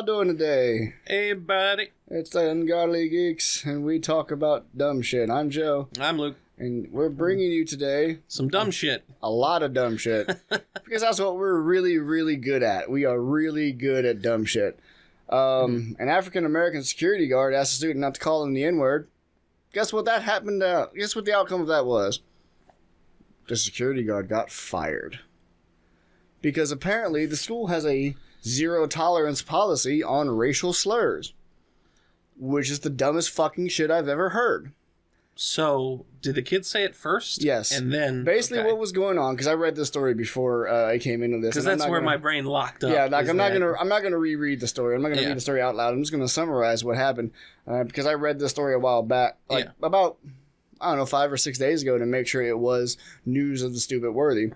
Y'all doing today? Hey, buddy. It's the Ungodly Geeks, and we talk about dumb shit. I'm Joe, I'm Luke. and we're bringing you today Some dumb shit. a lot of dumb shit because that's what we're really, really good at. We are really good at dumb shit. Um, An African American security guard asked a student not to call him the N word. Guess what that happened? Uh, guess what the outcome of that was? The security guard got fired because apparently the school has a zero tolerance policy on racial slurs, which is the dumbest fucking shit I've ever heard. So, did the kids say it first? Yes. And then. Basically, what was going on? Because I read this story before uh, I came into this. Because that's where gonna- my brain locked up. Yeah, like I'm not gonna I'm not gonna reread the story. I'm not gonna Yeah. read the story out loud. I'm just gonna summarize what happened uh, because I read this story a while back, like Yeah. about I don't know five or six days ago, to make sure it was news of the stupid worthy.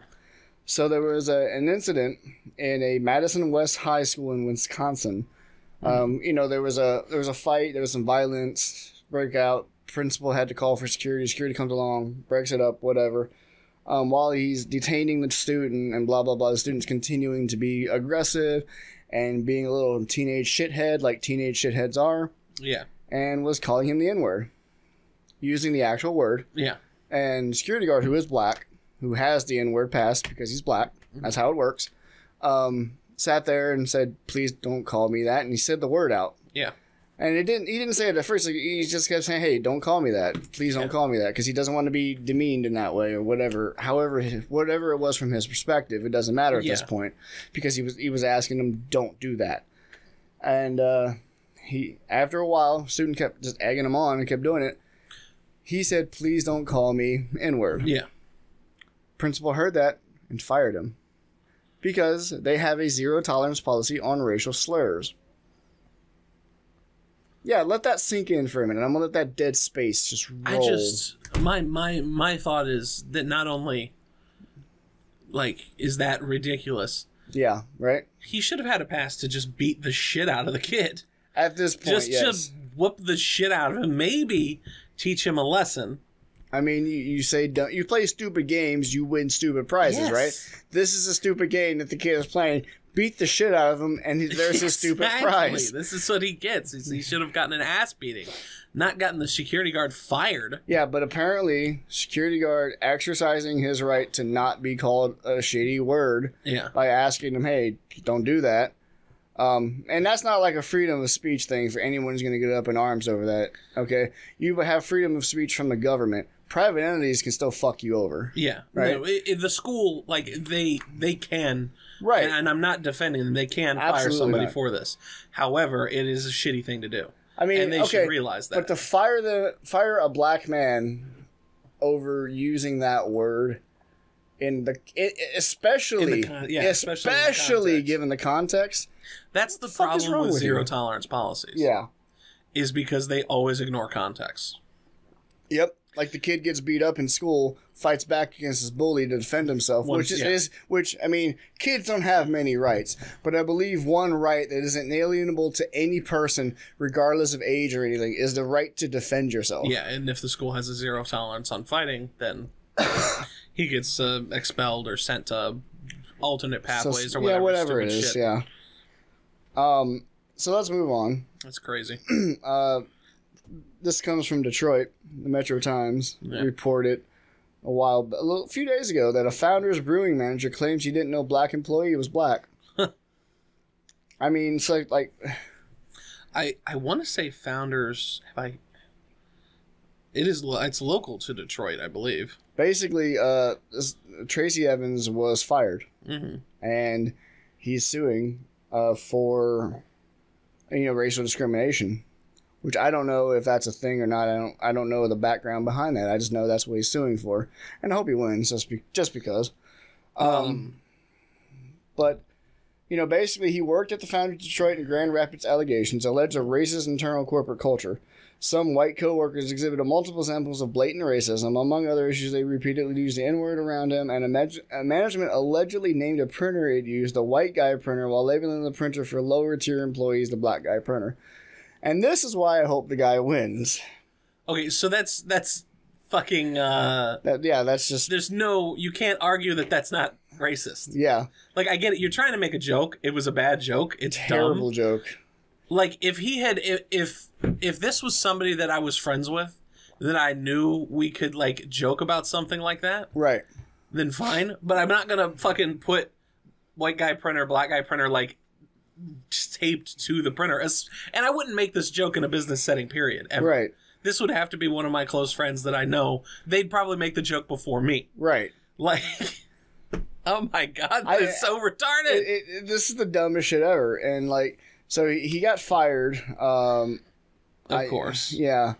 So there was a, an incident in a Madison West High School in Wisconsin. Hmm. Um, you know, there was a there was a fight. There was some violence breakout. Principal had to call for security. Security comes along, breaks it up, whatever. Um, while he's detaining the student and blah blah blah, the student's continuing to be aggressive and being a little teenage shithead like teenage shitheads are, Yeah. and was calling him the N word, using the actual word. Yeah. And security guard who is black, who has the N word passed because he's black, that's how it works, um, sat there and said, "Please don't call me that," and he said the word out. Yeah. And it didn't. He didn't say it at first. Like, he just kept saying, "Hey, don't call me that. Please don't Yeah. call me that," because he doesn't want to be demeaned in that way or whatever. However, whatever it was from his perspective, it doesn't matter at this point because he was he was asking him, "Don't do that." And uh, he, after a while, student kept just egging him on and kept doing it. He said, "Please don't call me N word." Yeah. Principal heard that and fired him because they have a zero tolerance policy on racial slurs. Yeah, let that sink in for a minute. I'm gonna let that dead space just roll. I just. My, my, my thought is that not only. Like, is that ridiculous? yeah, right. He should have had a pass to just beat the shit out of the kid. At this point, Just yes. to whoop the shit out of him. Maybe teach him a lesson. I mean, you, you say don't, you play stupid games, you win stupid prizes, Yes. right? This is a stupid game that the kid is playing. Beat the shit out of him, and he, there's his stupid prize. This is what he gets. He's- He should have gotten an ass beating, not gotten the security guard fired. Yeah, but apparently, security guard exercising his right to not be called a shitty word Yeah. by asking him, "Hey, don't do that." Um, and that's not like a freedom of speech thing for anyone who's going to get up in arms over that. Okay, you have freedom of speech from the government. Private entities can still fuck you over. Yeah, Right. No, it, it- the school, like they they can, Right. And, and I'm not defending them. They can fire somebody not. for this. However, it is a shitty thing to do, I mean, and they okay, should realize that. but to fire the fire a black man over using that word in the especially In the con- yeah, especially especially, the given the context. That's the is problem wrong with with zero you? tolerance policies. Yeah. is because they always ignore context. Yep. Like the kid gets beat up in school, fights back against his bully to defend himself, Once- which is, yeah. is which I mean, kids don't have many rights, but I believe one right that isn't inalienable to any person, regardless of age or anything, is the right to defend yourself. Yeah, and if the school has a zero tolerance on fighting, then he gets uh, expelled or sent to alternate So, pathways or yeah, whatever. whatever it is. shit. Yeah. Um. So let's move on. That's crazy. Uh, this comes from Detroit. The Metro Times Yeah. reported a while, a little, few days ago, that a Founders Brewing manager claims he didn't know black employee was black. I mean, it's like like I I want to say founders. Have I? It is. It's local to Detroit, I believe. basically, uh, Tracy Evans was fired, hmm and he's suing uh, for you know racial discrimination. Which I don't know if that's a thing or not. I don't. I don't know the background behind that. I just know that's what he's suing for, and I hope he wins just be, just because. Um, but you know, basically, he worked at the Founders of Detroit and Grand Rapids allegations alleged a racist internal corporate culture. Some white coworkers exhibited multiple samples of blatant racism. Among other issues, they repeatedly used the N word around him, and a, mag- a management allegedly named a printer it used the white guy printer while labeling the printer for lower tier employees the black guy printer. And this is why I hope the guy wins. Okay, so that's that's fucking. uh That yeah, that's just There's no. You can't argue that that's not racist. Yeah, Like I get it. You're trying to make a joke. It was a bad joke. It's terrible dumb. joke. Like if he had if if if this was somebody that I was friends with, that I knew we could like joke about something like that, Right. then fine. But I'm not gonna fucking put white guy printer, black guy printer like taped to the printer. As, and I wouldn't make this joke in a business setting. Period. Ever. Right. This would have to be one of my close friends that I know. They'd probably make the joke before me. Right. Like, oh my god, I- that's so retarded. It, it, it- this is the dumbest shit ever. And like, so he he got fired. Um, of I- course. Yeah.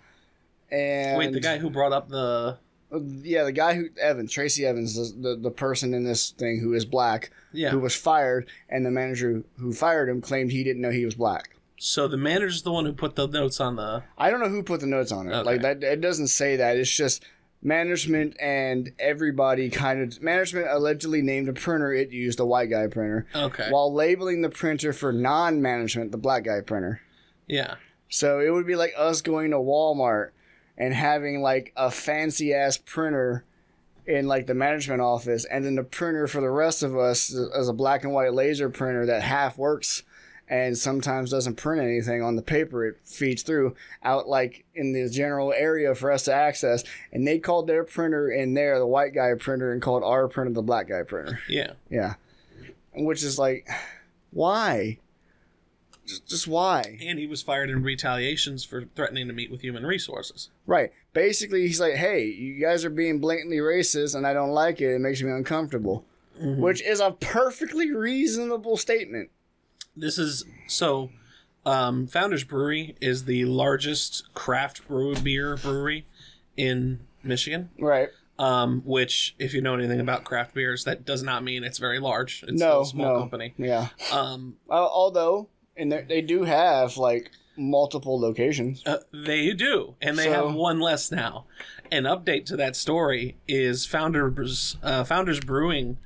And Wait, the guy who brought up the yeah, the guy who Evans, Tracy Evans, the, the the person in this thing who is black, yeah. who was fired, and the manager who fired him claimed he didn't know he was black. So the manager's the one who put the notes on the. I don't know who put the notes on it. Okay. Like that, it doesn't say that. It's just management and everybody kind of management allegedly named a printer it used a white guy printer Okay. while labeling the printer for non-management the black guy printer. yeah. So it would be like us going to Walmart and having like a fancy ass printer in like the management office, and then the printer for the rest of us is a black and white laser printer that half works and sometimes doesn't print anything on the paper it feeds through out like in the general area for us to access. And they called their printer in there the white guy printer and called our printer the black guy printer. Yeah. yeah. Which is like why just, just why And he was fired in retaliations for threatening to meet with human resources. Right. Basically, he's like, "Hey, you guys are being blatantly racist, and I don't like it. It makes me uncomfortable," which is a perfectly reasonable statement. This is so. Um, Founders Brewery is the largest craft brew beer brewery in Michigan. Right. Um, which, if you know anything about craft beers, that does not mean it's very large. It's no, a small no. company. Yeah. Um, Uh, although, and they- do have like multiple locations. Uh, they do, and they So- have one less now. An update to that story is Founders uh, Founders Brewing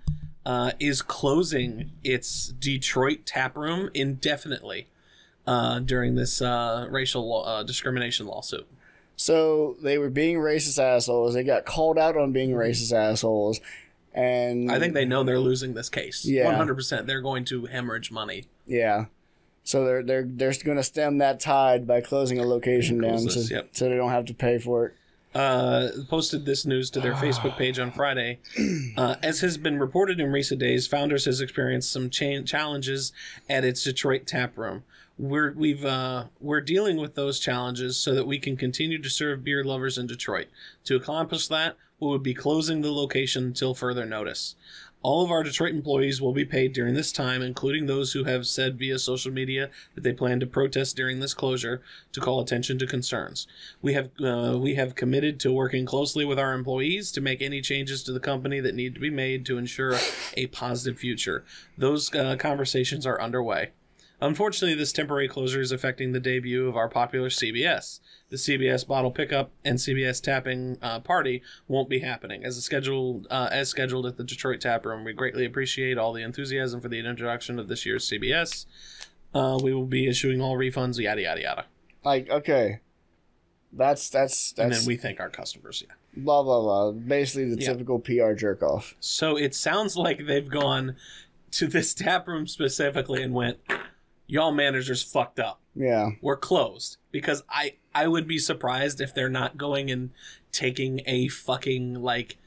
uh, is closing its Detroit tap room indefinitely uh, during this uh, racial uh, discrimination lawsuit. So they were being racist assholes. They got called out on being racist assholes, and I think they know they're losing this case. Yeah. one hundred percent. They're going to hemorrhage money. yeah. So they're they're they're going to stem that tide by closing a location down, Close so, yep. so they don't have to pay for it. uh, posted this news to their Facebook page on Friday. Uh, as has been reported in recent days, Founders has experienced some cha- challenges at its Detroit tap room. We're we've uh, we're dealing with those challenges so that we can continue to serve beer lovers in Detroit. To accomplish that, we would be closing the location until further notice. All of our Detroit employees will be paid during this time, including those who have said via social media that they plan to protest during this closure to call attention to concerns. We have uh, we have committed to working closely with our employees to make any changes to the company that need to be made to ensure a positive future. Those uh, conversations are underway. Unfortunately, this temporary closure is affecting the debut of our popular CBS. The CBS bottle pickup and CBS tapping uh, party won't be happening as a scheduled uh, as scheduled at the Detroit Tap Room. We greatly appreciate all the enthusiasm for the introduction of this year's CBS. Uh, we will be issuing all refunds, yada yada yada, Like, okay, that's that's and that's then we thank our customers. Yeah. blah blah blah. Basically, the Yeah. typical PR jerk off. So it sounds like they've gone to this tap room specifically and went, "Y'all managers fucked up. Yeah, We're closed." Because I I would be surprised if they're not going and taking a fucking like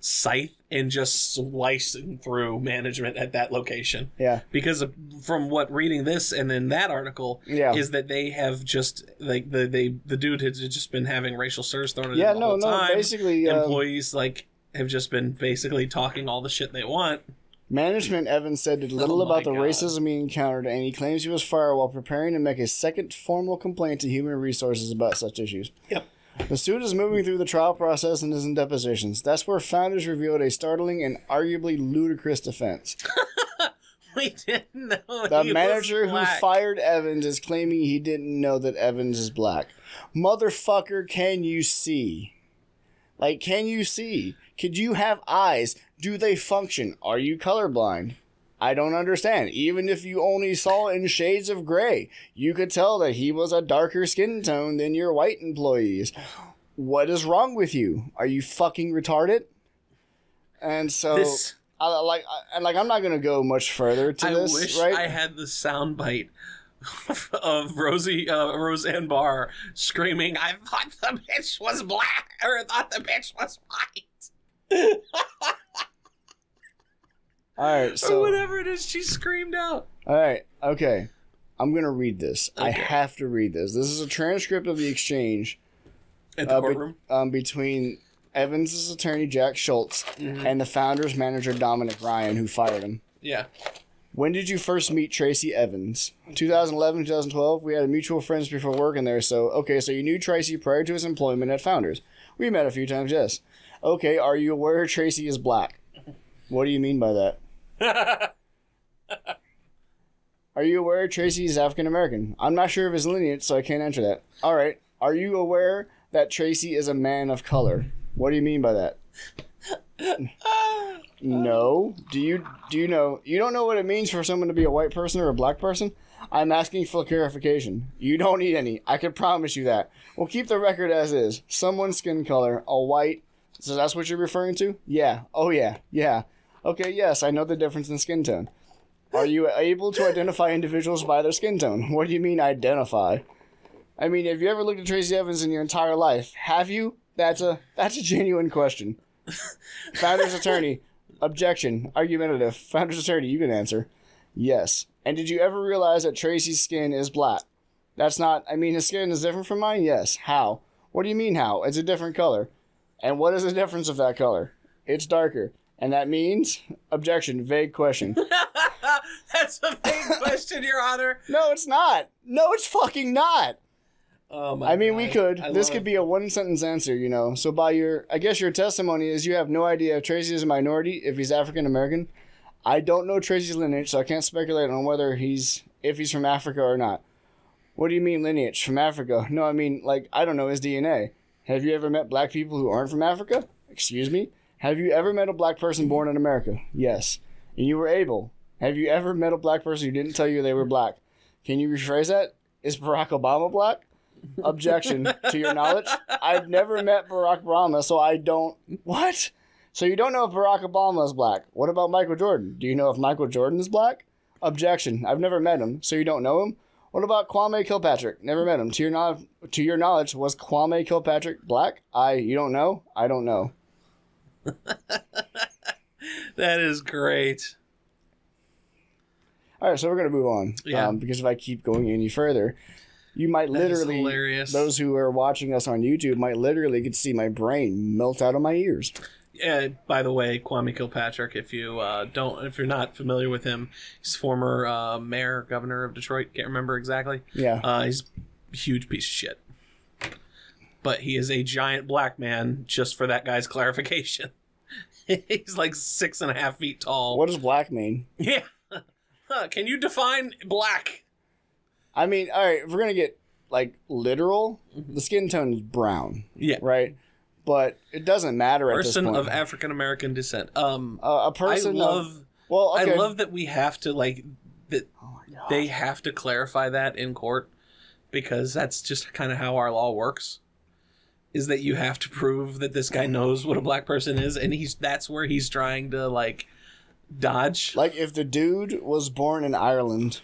scythe and just slicing through management at that location. yeah, Because of, from what reading this and then that article yeah. is that they have just like the they the dude has just been having racial slurs thrown at yeah, him the no, whole no. time. Basically, um, Employees like have just been basically talking all the shit they want. Management Evans said did little Oh about the God. racism he encountered, and he claims he was fired while preparing to make a second formal complaint to Human Resources about such issues. Yep. The suit is moving through the trial process and is in depositions. That's where founders revealed a startling and arguably ludicrous defense. We didn't know The manager who fired Evans is claiming he didn't know that Evans is black. Motherfucker, can you see? Like, can you see? Could you have eyes? Do they function? Are you colorblind? I don't understand. Even if you only saw in shades of gray, you could tell that he was a darker skin tone than your white employees. What is wrong with you? Are you fucking retarded? And so This I, like, I, like I'm not gonna go much further to I this, wish right? I had the sound bite of Rosie uh, Roseanne Barr screaming, "I thought the bitch was black, or I thought the bitch was white." All right, or so whatever it is she screamed out. all right, okay. I'm gonna read this. I have to read this. This is a transcript of the exchange At the uh, be- courtroom. um, between Evans's attorney Jack Schultz Mhm. and the founder's manager Dominic Ryan, who fired him. Yeah. When did you first meet Tracy Evans? 2011, 2012. We had mutual friends before working there, so okay, so you knew Tracy prior to his employment at Founders. We met a few times, yes. Okay, are you aware Tracy is black? What do you mean by that? Are you aware Tracy is African American? I'm not sure of his lineage, so I can't answer that. All right. Are you aware that Tracy is a man of color? What do you mean by that? No. Do you do you know you don't know what it means for someone to be a white person or a black person? I'm asking for clarification. You don't need any. I can promise you that. We'll keep the record as is. Someone's skin color, a white. So that's what you're referring to? Yeah. Oh yeah. Yeah. Okay, yes, I know the difference in skin tone. Are you able to identify individuals by their skin tone? What do you mean identify? I mean, have you ever looked at Tracy Evans in your entire life? Have you? That's a that's a genuine question. Founder's attorney. Objection. Argumentative. Founder's attorney. You can answer. Yes. And did you ever realize that Tracy's skin is black? That's not. I mean, his skin is different from mine. Yes. How? What do you mean how? It's a different color. And what is the difference of that color? It's darker. And that means objection. Vague question. That's a vague question, Your Honor. no, it's not. No, it's fucking not. Oh my I mean, we could. I this love- could be a one sentence answer, you know. So by your, I guess your testimony is you have no idea if Tracy is a minority, if he's African American. I don't know Tracy's lineage, so I can't speculate on whether he's if he's from Africa or not. What do you mean lineage from Africa? No, I mean like I don't know his DNA. Have you ever met black people who aren't from Africa? Excuse me. Have you ever met a black person born in America? Yes. And you were able. Have you ever met a black person who didn't tell you they were black? Can you rephrase that? Is Barack Obama black? Objection to your knowledge. I've never met Barack Obama, so I don't. What? So you don't know if Barack Obama is black. What about Michael Jordan? Do you know if Michael Jordan is black? Objection. I've never met him, so you don't know him. What about Kwame Kilpatrick? Never met him. To your knowledge, to your knowledge, was Kwame Kilpatrick black? I. You don't know. I don't know. That is great. All right, so we're gonna move on. Yeah. Um, because if I keep going any further, you might That literally those who are watching us on YouTube might literally get to see my brain melt out of my ears. Yeah. By the way, Kwame Kilpatrick. If you uh, don't, if you're not familiar with him, he's former uh, mayor, governor of Detroit. Can't remember exactly. Yeah. Uh, he's a huge piece of shit. But he is a giant black man. Just for that guy's clarification, he's like six and a half feet tall. What does black mean? Yeah. Huh, Can you define black? I mean, all right, if we're gonna get like literal, the skin tone is brown, Yeah. right? But it doesn't matter at Person this point. of African American descent. Um, uh, a person. I of- love. well, okay. I love that we have to like that Oh my God. they have to clarify that in court because that's just kind of how our law works. Is that you have to prove that this guy knows what a black person is, and he's that's where he's trying to like dodge. Like if the dude was born in Ireland,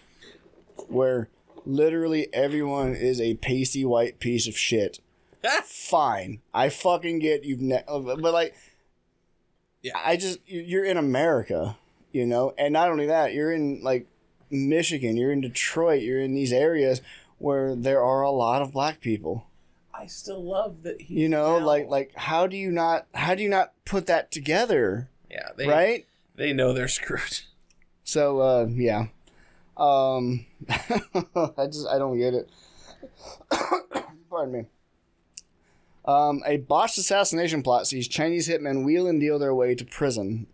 where literally everyone is a pasty white piece of shit. Fine, I fucking get you've, ne- but like, Yeah. I just you- you're in America, you know, and not only that, you're in like Michigan, you're in Detroit, you're in these areas where there are a lot of black people. I still love that he. You know, like like how do you not how do you not put that together, yeah, they right? they know they're screwed. So uh yeah. Um I just I don't get it. Pardon me. Um a botched assassination plot sees Chinese hitmen wheel and deal their way to prison.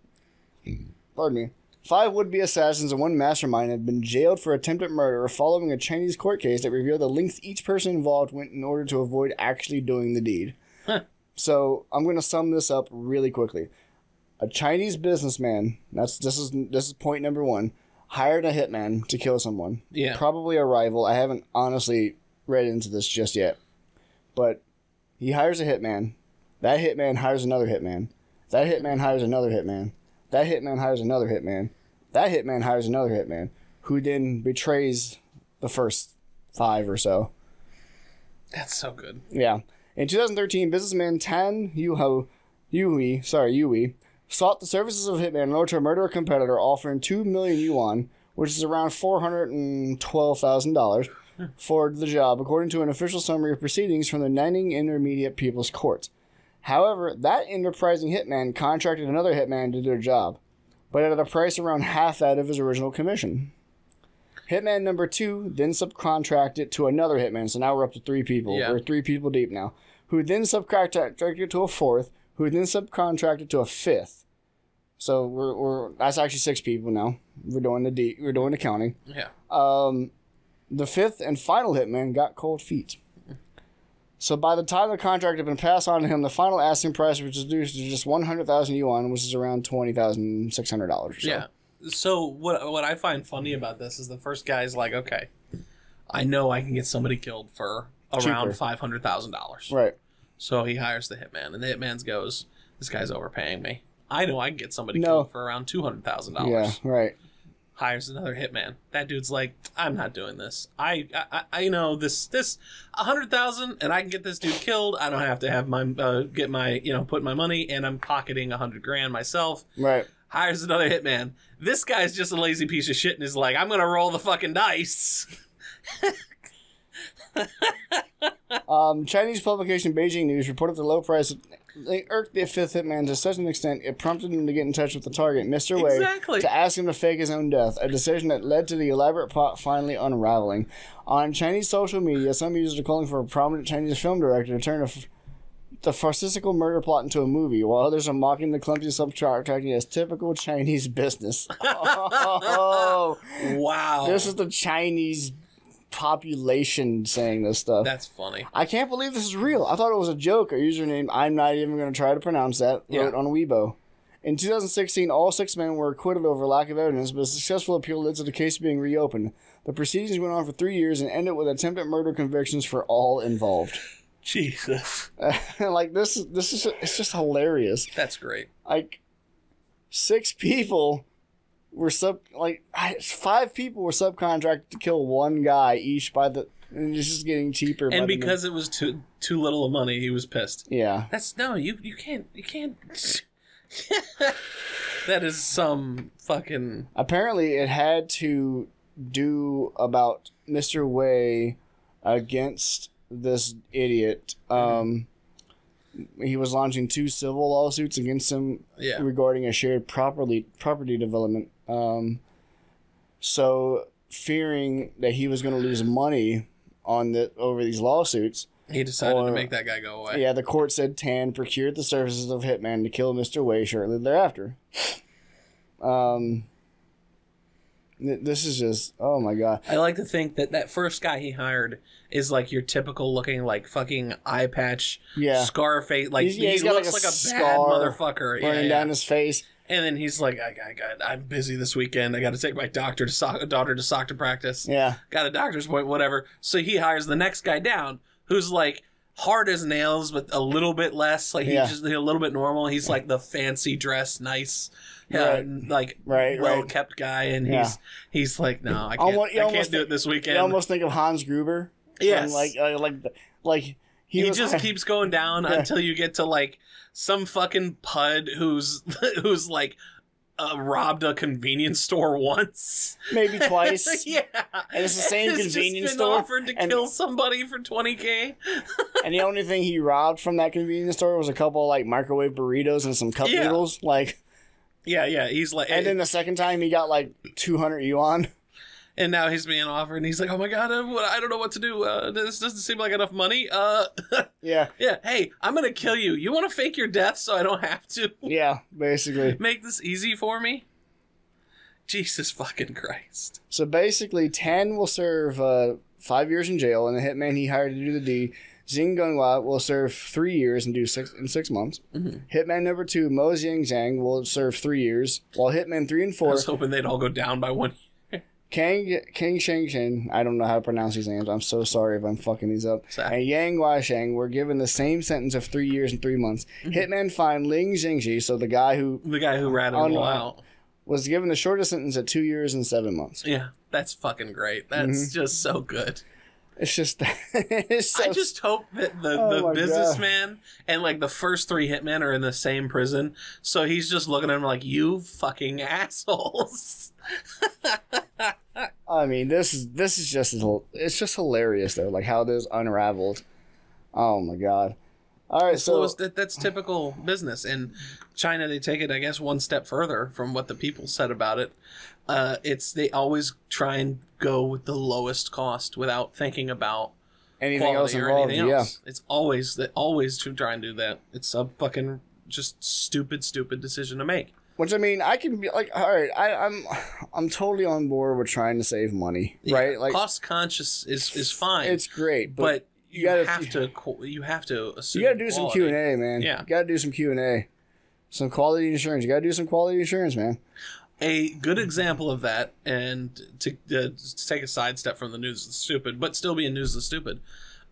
Pardon me. Five would-be assassins and one mastermind have been jailed for attempted murder following a Chinese court case that revealed the lengths each person involved went in order to avoid actually doing the deed. Huh. So I'm going to sum this up really quickly. A Chinese businessman, that's this is this is point number one, hired a hitman to kill someone. Yeah, Probably a rival. I haven't honestly read into this just yet. But he hires a hitman. That hitman hires another hitman. That hitman hires another hitman. That hitman hires another hitman. That hitman hires another hitman, who then betrays the first five or so. That's so good. Yeah. In 2013, businessman Tan Yuho, Yui, sorry, Yui, sought the services of Hitman in order to murder a competitor, offering 2 million yuan, which is around $412,000, for the job, according to an official summary of proceedings from the Nanning Intermediate People's Court. However, that enterprising hitman contracted another hitman to do the job, but at a price around half that of his original commission. Hitman number two then subcontracted to another hitman, so now we're up to three people. Yeah. We're three people deep now. Who then subcontracted to a fourth, who then subcontracted to a fifth. So we're, we're that's actually six people now. We're doing the deep, we're doing the counting. Yeah. Um, the fifth and final hitman got cold feet. So by the time the contract had been passed on to him, the final asking price was reduced to just one hundred thousand yuan, which is around twenty thousand six hundred dollars. So. Yeah. So what what I find funny about this is the first guy's like, okay, I know I can get somebody killed for around five hundred thousand dollars. Right. So he hires the hitman, and the hitman goes, "This guy's overpaying me. I know I can get somebody No. killed for around two hundred thousand dollars." Yeah. dollars." Right. Hires another hitman. That dude's like, "I'm not doing this. I I, I you know this this a hundred thousand, and I can get this dude killed. I don't have to have my uh, get my you know put my money, and I'm pocketing a hundred grand myself." Right. hires another hitman. This guy's just a lazy piece of shit and is like, I'm gonna roll the fucking dice. Um, Chinese publication Beijing News reported the low price they irked the fifth hitman to such an extent it prompted him to get in touch with the target, Mr. Wei, Exactly. to ask him to fake his own death, a decision that led to the elaborate plot finally unraveling. On Chinese social media, some users are calling for a prominent Chinese film director to turn a f- the farcical murder plot into a movie, while others are mocking the clumsy subcontracting as typical Chinese business. oh, Wow. this is the Chinese population saying this stuff. That's funny. I can't believe this is real. I thought it was a joke. A username I'm not even going to try to pronounce that. Wrote Yeah. on Weibo. In 2016, all six men were acquitted over lack of evidence, but a successful appeal led to the case being reopened. The proceedings went on for three years and ended with attempted murder convictions for all involved. Jesus. like this, is this is it's just hilarious. That's great. Like six people were sub like five people were subcontracted to kill one guy each by the and it's just getting cheaper. And the because it was too too little of money, he was pissed. yeah. That's no, you you can't you can't That is some fucking apparently it had to do about Mr. Wei against this idiot. Um, he was launching two civil lawsuits against him Yeah. regarding a shared property property development. Um, so fearing that he was going to lose money on the over these lawsuits, He decided Or- to make that guy go away. yeah, the court said Tan procured the services of Hitman to kill Mr. Wei shortly thereafter. Um, th- this is just oh my god. I like to think that that first guy he hired is like your typical looking like fucking eye patch, Yeah. scar face. Like He's- yeah, he he's got, looks like, like a a, bad scar motherfucker. Yeah, running yeah. down his face. And then he's like, I, I got, I'm busy this weekend. I got to take my doctor to soc- daughter to soccer practice. Yeah, Got a doctor's appointment, whatever. So he hires the next guy down, who's like hard as nails, but a little bit less. Like he's Yeah. just a little bit normal. He's like the fancy dress, nice, uh, Right. like Right, well right. kept guy. And Yeah. he's he's like, no, I can't, Almo- you I almost can't do it this weekend. you almost think of Hans Gruber. from, yes, like uh, like like he, he, just keeps going down Yeah. until you get to like some fucking pud who's who's like uh, robbed a convenience store once. maybe twice. yeah, And it's the same just convenience been store, Offered to and- kill somebody for twenty k. and the only thing he robbed from that convenience store was a couple of, like microwave burritos and some cup Yeah. noodles. Like, Yeah, yeah. He's like, and then the second time he got like two hundred yuan. And now he's being offered, and he's like, "Oh my god, I, I don't know what to do. Uh, this doesn't seem like enough money. Uh, Yeah, yeah. Hey, I'm gonna kill you. You want to fake your death so I don't have to yeah, basically. make this easy for me? Jesus fucking Christ. So basically, Tan will serve uh, five years in jail, and the hitman he hired to do the deed, Xing Gunghua, will serve three years and do six in six months. Mm-hmm. Hitman number two, Mo Xiang Zhang, will serve three years, while Hitman three and four. I was hoping they'd all go down by one. Kang Kang Shang Shin, I don't know how to pronounce these names. I'm so sorry if I'm fucking these up. Sorry. And Yang Washang were given the same sentence of three years and three months. Mm-hmm. Hitman fined Ling Jingji, so the guy who The guy who ratted him out. was given the shortest sentence at two years and seven months. Yeah, that's fucking great. That's Mm-hmm. just so good. It's just, it's so I just hope that the, Oh the businessman and like the first three hitmen are in the same prison. So he's just looking at him like, you fucking assholes. I mean, this is this is just it's just hilarious though, like how this unraveled. Oh my god! All right, So so that, that's typical business. In China, they take it, I guess, one step further from what the people said about it. Uh, it's they always try and go with the lowest cost without thinking about anything else or involved? anything Yeah. It's always they always to try and do that. It's a fucking just stupid, stupid decision to make. Which I mean, I can be like, all right, I, I'm I'm totally on board with trying to save money, right? Like cost conscious is is fine, it's great, but, but you, you gotta- have to you have to assume you got to do some. Q and A, man. Yeah. you got to do some Q and A, some quality insurance. You got to do some quality insurance, man. A good example of that, and to, uh, to take a sidestep from the news is stupid, but still being news is stupid,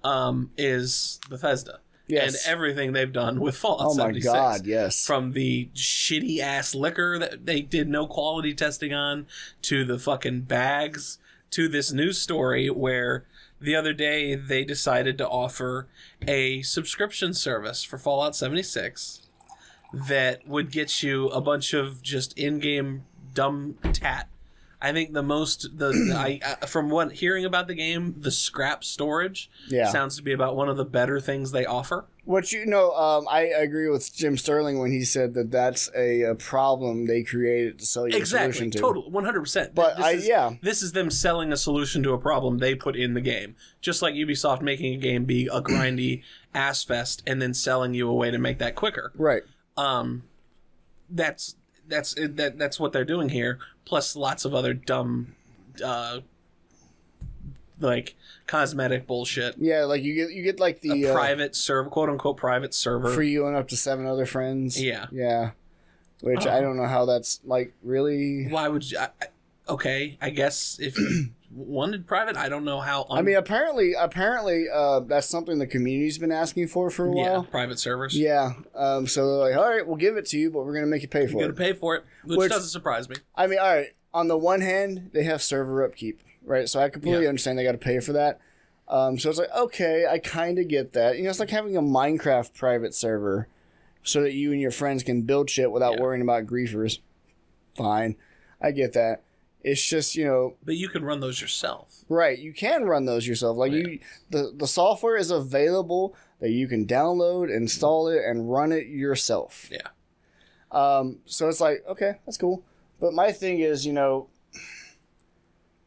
um, is Bethesda Yes. and everything they've done with Fallout Oh my god, yes. From the shitty ass liquor that they did no quality testing on, to the fucking bags, to this news story where the other day they decided to offer a subscription service for Fallout 76 that would get you a bunch of just in-game dumb tat. I think the most the, I, I from what hearing about the game, the scrap storage Yeah. sounds to be about one of the better things they offer. What you know, um, I agree with Jim Sterling when he said that that's a, a problem they created to sell you a Exactly, solution to. total, one hundred percent. But I- yeah. this is them selling a solution to a problem they put in the game, just like Ubisoft making a game be a grindy ass fest and then selling you a way to make that quicker. Right. um that's that's that that's what they're doing here plus lots of other dumb uh like cosmetic bullshit Yeah, like you get you get like a the uh, private server quote unquote private server for you and up to seven other friends. Yeah. Yeah. Which Oh. I don't know how that's like really. why would you I, okay i guess if wanted private i don't know how un- I mean, apparently, apparently, uh, that's something the community's been asking for for a yeah while. private servers Yeah. Um. So they're like, all right, we'll give it to you, but we're gonna make you pay for you for gotta pay for it which, Which- doesn't surprise me I mean, all right. On the one hand, they have server upkeep, right? So I completely Yeah. understand they got to pay for that. Um, so it's like, okay, I kind of get that. You know, it's like having a Minecraft private server so that you and your friends can build shit without Yeah. worrying about griefers. Fine. I get that. It's just, you know, but you can run those yourself right, you can run those yourself. Like you the the software is available that you can download, install it and run it yourself. yeah Um, so it's like, okay, that's cool. But my thing is, you know,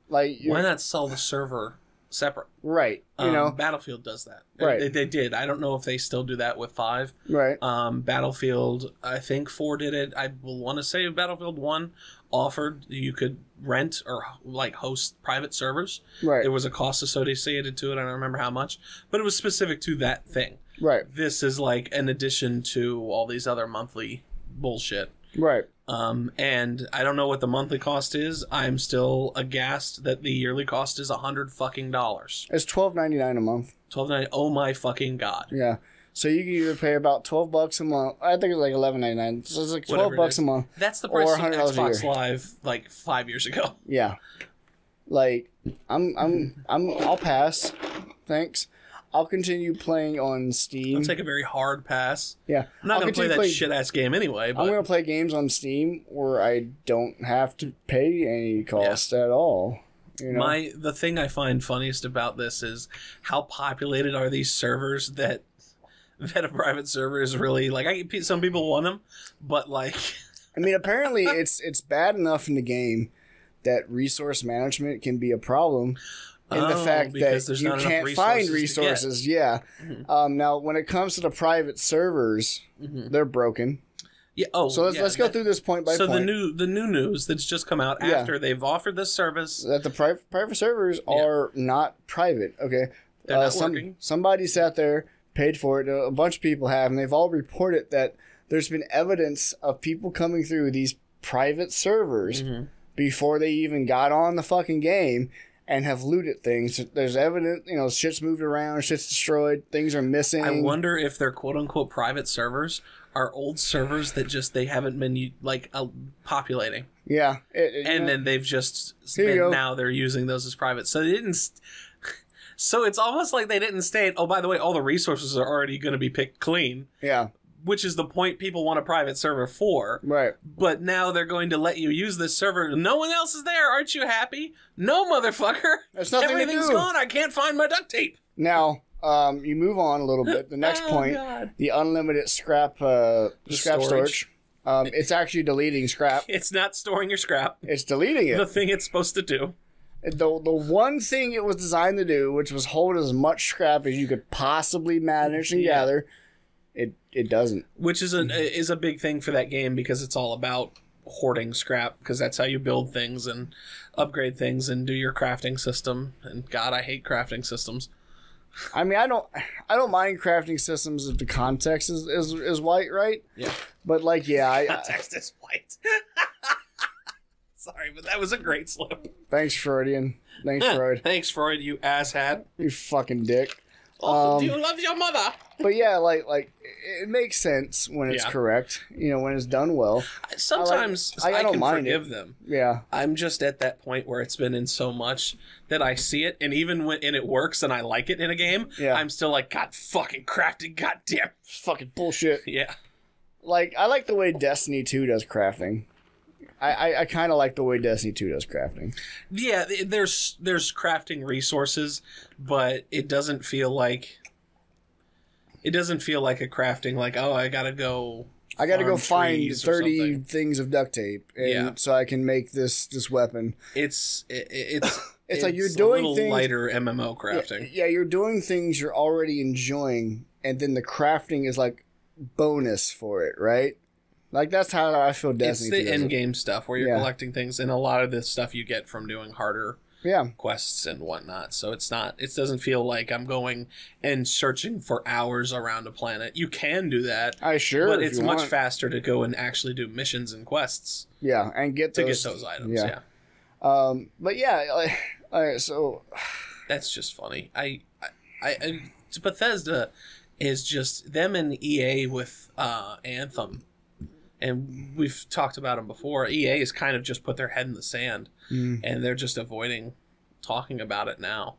like, why not sell the server separate right, you Um, know, battlefield does that Right. they, they did i don't know if they still do that with five right, Um, Battlefield, I think four did it. I want to say Battlefield one offered you could rent or like host private servers. right, There was a cost associated to it. I don't remember how much, but it was specific to that thing. right, This is like an addition to all these other monthly bullshit. right. Um, and I don't know what the monthly cost is. I'm still aghast that the yearly cost is a hundred fucking dollars. It's twelve ninety nine a month. Twelve ninety. Oh my fucking god. Yeah. So you can either pay about twelve bucks a month. I think it's like eleven ninety nine. So it's like twelve Whatever it bucks is. a month. That's the price of $100 a Xbox year. Live like five years ago. Yeah. Like I'm I'm I'm I'll pass. Thanks. I'll continue playing on Steam. I'll take a very hard pass. yeah. I'm not I'll going to play continue that play- shit ass game anyway. But I'm gonna play games on Steam where I don't have to pay any cost at all. You know? my the thing I find funniest about this is how populated are these servers that that a private server is really like. I some people want them, but like I mean, apparently it's it's bad enough in the game that resource management can be a problem. In the Oh, fact that there's you can't find resources get. resources, yeah. Mhm. Um, now, when it comes to the private servers, Mhm. they're broken. yeah. Oh, So let's yeah, let's go that- through this point by So the new the new news that's just come out Yeah. after they've offered this service. that the private private servers Yeah. are not private. Okay, They're Uh, not some- working. Somebody sat there, paid for it. A bunch of people have, and they've all reported that there's been evidence of people coming through these private servers Mhm. before they even got on the fucking game and have looted things. There's evidence, you know, shit's moved around, shit's destroyed, things are missing. I wonder if their quote unquote private servers are old servers that just they haven't been like uh, populating, yeah, it, it- and know, then they've just been, now they're using those as private. So they didn't. So it's almost like they didn't state, oh, by the way, all the resources are already going to be picked clean, yeah, which is the point people want a private server for. right. But now they're going to let you use this server. No one else is there. Aren't you happy? No, motherfucker. There's nothing to Everything's do. gone. I can't find my duct tape. Now, um, you move on a little bit. The next Oh, point, God. the unlimited scrap, uh, The scrap storage. storage. Um, it's actually deleting scrap. It's not storing your scrap. It's deleting it. The thing it's supposed to do. The the one thing it was designed to do, which was hold as much scrap as you could possibly manage and Yeah. gather, it it doesn't. which is a is a big thing for that game because it's all about hoarding scrap because that's how you build things and upgrade things and do your crafting system and god i hate crafting systems I mean, I don't I don't mind crafting systems if the context is is, is white, right? yeah But like, yeah, I, I text is white sorry but that was a great slip thanks Freudian, thanks Freud, thanks freud you asshat you fucking dick. oh, Um, do you love your mother But yeah, like like it makes sense when it's Yeah. correct. You know, when it's done well. sometimes I- I don't can mind it. forgive them Yeah, I'm just at that point where it's been in so much that I see it, and even when and it works and I like it in a game, Yeah. I'm still like, God fucking crafting, god damn. fucking bullshit. Yeah. Like I like the way Destiny Two does crafting. I I, I kind of like the way Destiny Two does crafting. Yeah, there's there's crafting resources, but it doesn't feel like it doesn't feel like a crafting like, oh, I gotta go I got to go find thirty things of duct tape, and Yeah. so I can make this this weapon. It's it, it's It's like you're doing little things- lighter MMO crafting. Yeah, you're doing things you're already enjoying, and then the crafting is like bonus for it, right? Like that's how I feel. Destiny It's the end game stuff where you're Yeah. collecting things, and a lot of the stuff you get from doing harder Yeah, quests and whatnot. So it's not. It doesn't feel like I'm going and searching for hours around a planet. You can do that, I sure. but it's much want. faster to go and actually do missions and quests Yeah, and get to those, get those items. Yeah. yeah. Um, but yeah, like, all right. So That's just funny. I, I, I, I Bethesda is just them and EA with uh, Anthem, and we've talked about them before. EA has kind of just put their head in the sand, Mm. and they're just avoiding talking about it now.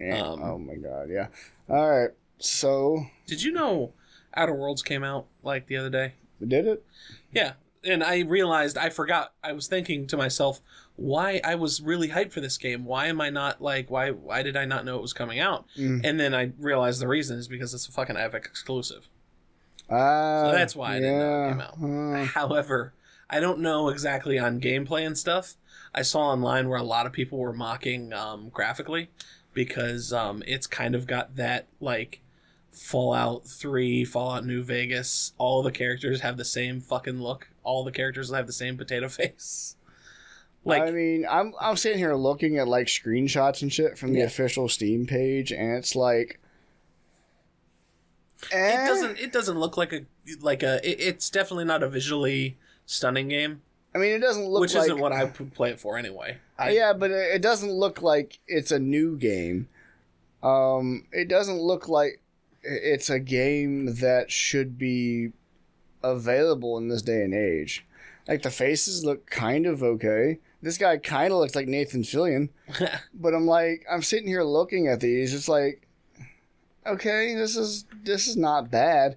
yeah. Um, oh my god, yeah. All right. So Did you know Outer Worlds came out like the other day? did it. Yeah, and I realized I forgot. I was thinking to myself, why I was really hyped for this game. Why am I not like why why did I not know it was coming out? Mm. And then I realized the reason is because it's a fucking Epic exclusive. Uh, So that's why I didn't know it came out. Uh, However, I don't know exactly on gameplay and stuff. I saw online where a lot of people were mocking um, graphically because um, it's kind of got that like Fallout 3, Fallout New Vegas. All the characters have the same fucking look. All the characters have the same potato face. Like I mean, I'm I'm sitting here looking at like screenshots and shit from the Yeah. official Steam page, and it's like, eh. it doesn't it doesn't look like a like a it, it's definitely not a visually stunning game, I mean, it doesn't look which like. isn't what I would play it for anyway. I, yeah, but it it doesn't look like it's a new game. Um, it doesn't look like it's a game that should be available in this day and age. Like the faces look kind of okay. This guy kind of looks like Nathan Fillion, but I'm like, I'm sitting here looking at these. It's like, okay, this is this is not bad,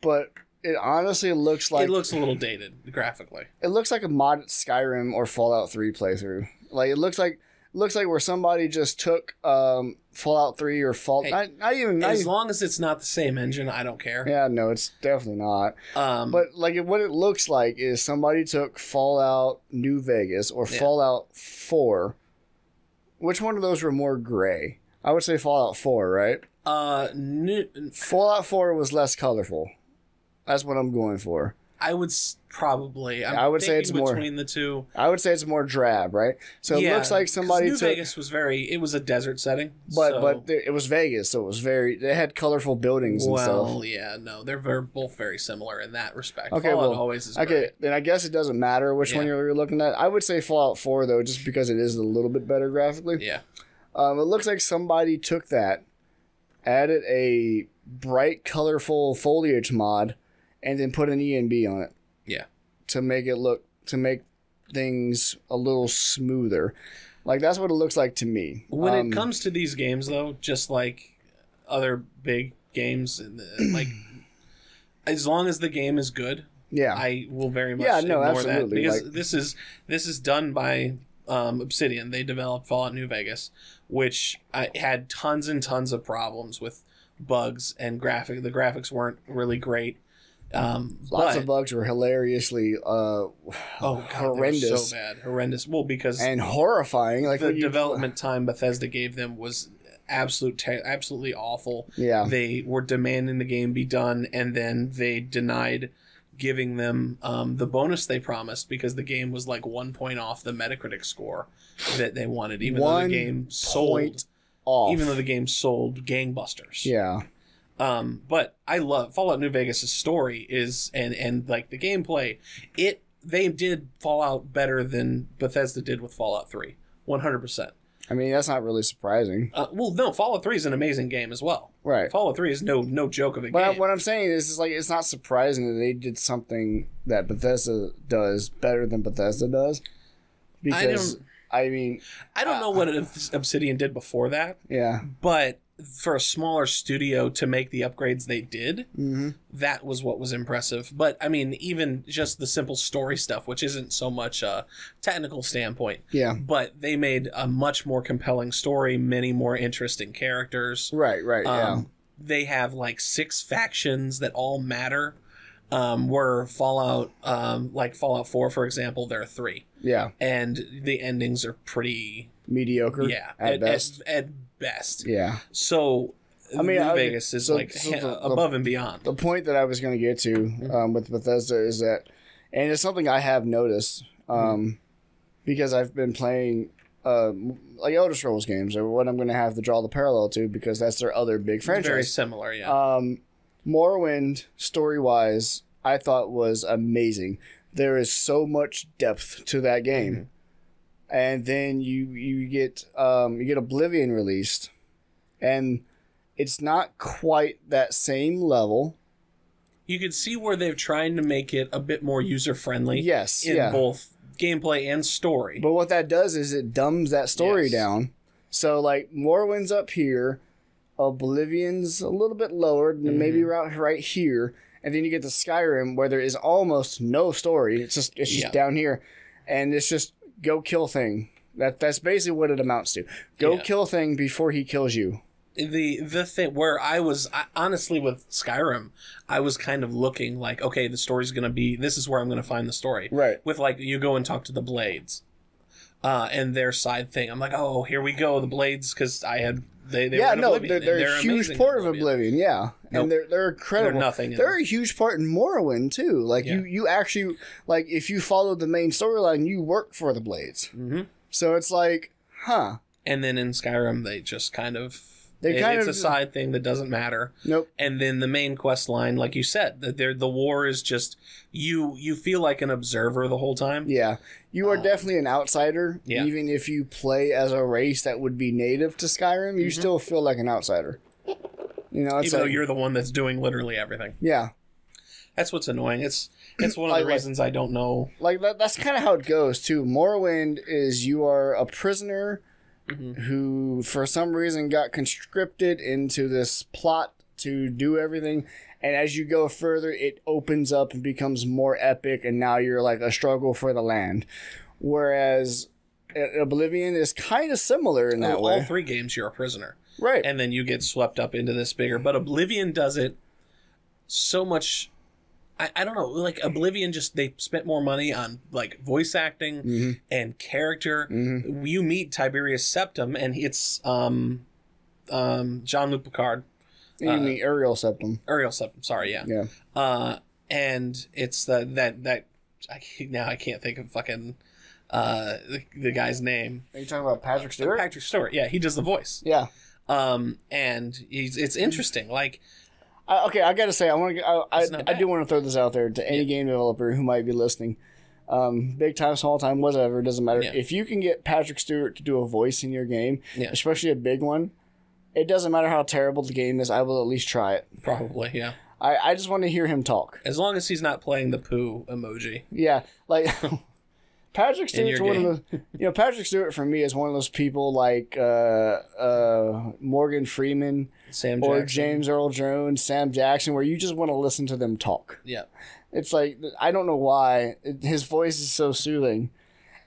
but it honestly looks like it looks a little dated graphically. it looks like a mod Skyrim or Fallout 3 playthrough. Like it looks like looks like where somebody just took um, Fallout 3 or Fallout Hey, not, not even not As even- long as it's not the same engine, I don't care. Yeah, no, it's definitely not. Um, But like it- what it looks like is somebody took Fallout New Vegas or Yeah. Fallout 4. Which one of those were more gray? I would say Fallout 4, right? Uh, new, Fallout 4 was less colorful. That's what I'm going for. I would s- probably. I'm I would say it's more- between the two. I would say it's more drab, right? So it looks like somebody New took, Vegas was very. It was a desert setting, but so- but it was Vegas, so it was very. They had colorful buildings and well, stuff. yeah, no, they're very, both very similar in that respect. Okay, Fallout well, always is Okay, great. then I guess it doesn't matter which one Yeah. you're looking at. I would say Fallout 4 though, just because it is a little bit better graphically. Yeah, Um, it looks like somebody took that, added a bright, colorful foliage mod, and then put an ENB on it. Yeah. To make it look to make things a little smoother. Like that's what it looks like to me. when Um, it comes to these games, though, just like other big games, uh, like as long as the game is good, yeah, I will very much Yeah, no, ignore that absolutely, because like- this is this is done by um, Obsidian. They developed Fallout New Vegas, which I had tons and tons of problems with bugs and graphic. The graphics weren't really great. Um, lots but, of bugs were hilariously uh, oh god, horrendous so bad, horrendous. Well, because and horrifying. Like the you- development time Bethesda gave them was absolute, te- absolutely awful. Yeah, They were demanding the game be done, and then they denied giving them um, the bonus they promised because the game was like one point off the Metacritic score that they wanted, even though the game sold, off. even though the game sold gangbusters. yeah, Um, but I love Fallout New Vegas' story is and and like the gameplay. It they did Fallout better than Bethesda did with Fallout Three. One hundred percent. I mean that's not really surprising, Uh, well, no, Fallout Three is an amazing game as well. right? Fallout Three is no no joke of a But I, game. what I'm saying is, is like it's not surprising that they did something that Bethesda does better than Bethesda does, because I, mean, I don't know what Obsidian did before that, yeah, but for a smaller studio to make the upgrades they did, hmm that was what was impressive. But I mean, even just the simple story stuff, which isn't so much a technical standpoint, yeah, but they made a much more compelling story, many more interesting characters. right, right, yeah, Um, They have like six factions that all matter. Um, where Fallout, um, like Fallout 4, for example, there are three. yeah, And the endings are pretty, mediocre, yeah, at, best, At, at best. yeah. So, I mean, New Vegas is so- like so the- the- above and beyond. The point that I was going to get to Mm-hmm. um, with Bethesda is that, and it's something I have noticed um, Mm-hmm. because I've been playing. Uh, like Elder Scrolls games or what I'm going to have to draw the parallel to because that's their other big franchise. Very similar, yeah. Um, Morrowind, story wise, I thought was amazing. There is so much depth to that game, Mm-hmm. And then you you get um, you get Oblivion released, and it's not quite that same level. you can see where they're trying to make it a bit more user friendly. Yes, in yeah. both gameplay and story. But what that does is it dumbs that story Yes. down. So like Morrowind's up here, Oblivion's a little bit lower, maybe Mm-hmm. right right here, and then you get to Skyrim where there is almost no story. It's just it's just Yeah. down here, and it's just go kill thing. That that's basically what it amounts to. Go Yeah. kill thing before he kills you. the the thing where I was I, honestly with Skyrim, I was kind of looking like, okay, the story's gonna be this is where I'm gonna find the story. Right. With like you go and talk to the Blades, uh, and their side thing. I'm like, oh, here we go, the Blades, because I had they they yeah, no, Oblivion, they're, and they're a huge part of Oblivion. Yeah, Nope. and they're they're incredible. They're nothing They're a huge part in Morrowind too. Like you, Yeah. you actually like if you follow the main storyline, you work for the Blades. hmm So it's like, huh? And then in Skyrim, they just kind of They it- kind it's of- a side thing that doesn't matter. Nope. and then the main quest line like you said that the war is just you you feel like an observer the whole time Yeah, you are Uh, definitely an outsider. yeah. Even if you play as a race that would be native to Skyrim, you still feel like an outsider. You know, Mm-hmm. even though you're the one that's doing literally everything yeah, that's what's annoying it's it's one of Like- the like- reasons i don't know like that. That's kind of how it goes too. Morrowind is you are a prisoner Mhm. who, for some reason, got conscripted into this plot to do everything. And as you go further, it opens up and becomes more epic, and now you're like a struggle for the land. Whereas uh, Oblivion is kind of similar in that all, way, all three games you're a prisoner right? and then you get swept up into this bigger but oblivion does it so much I, I don't know like oblivion just they spent more money on like voice acting hmm and character hmm you meet Tiberius Septim and it's um um jean-luc picard You Uh, mean Uriel Septim? Uriel Septim, sorry, yeah. Yeah. Uh, and it's the that that I, now I can't think of fucking uh the, the guy's name. Are you talking about Patrick Stewart? Patrick Stewart. Yeah, he does the voice. yeah. Um, and he's it's interesting. Like I, okay, I gotta say, I want to. I, I, I do want to throw this out there to any game developer who might be listening. Um, big time, small time, whatever, doesn't matter. Yeah. If you can get Patrick Stewart to do a voice in your game, Yeah. especially a big one, it doesn't matter how terrible the game is. I will at least try it. probably yeah. I, I just want to hear him talk. As long as he's not playing the poo emoji. Yeah, like Patrick Stewart's one of the you know Patrick Stewart for me is one of those people like uh, uh, Morgan Freeman Sam or Jackson. James Earl Jones, Sam Jackson, where you just want to listen to them talk. Yeah. It's like I don't know why his voice is so soothing,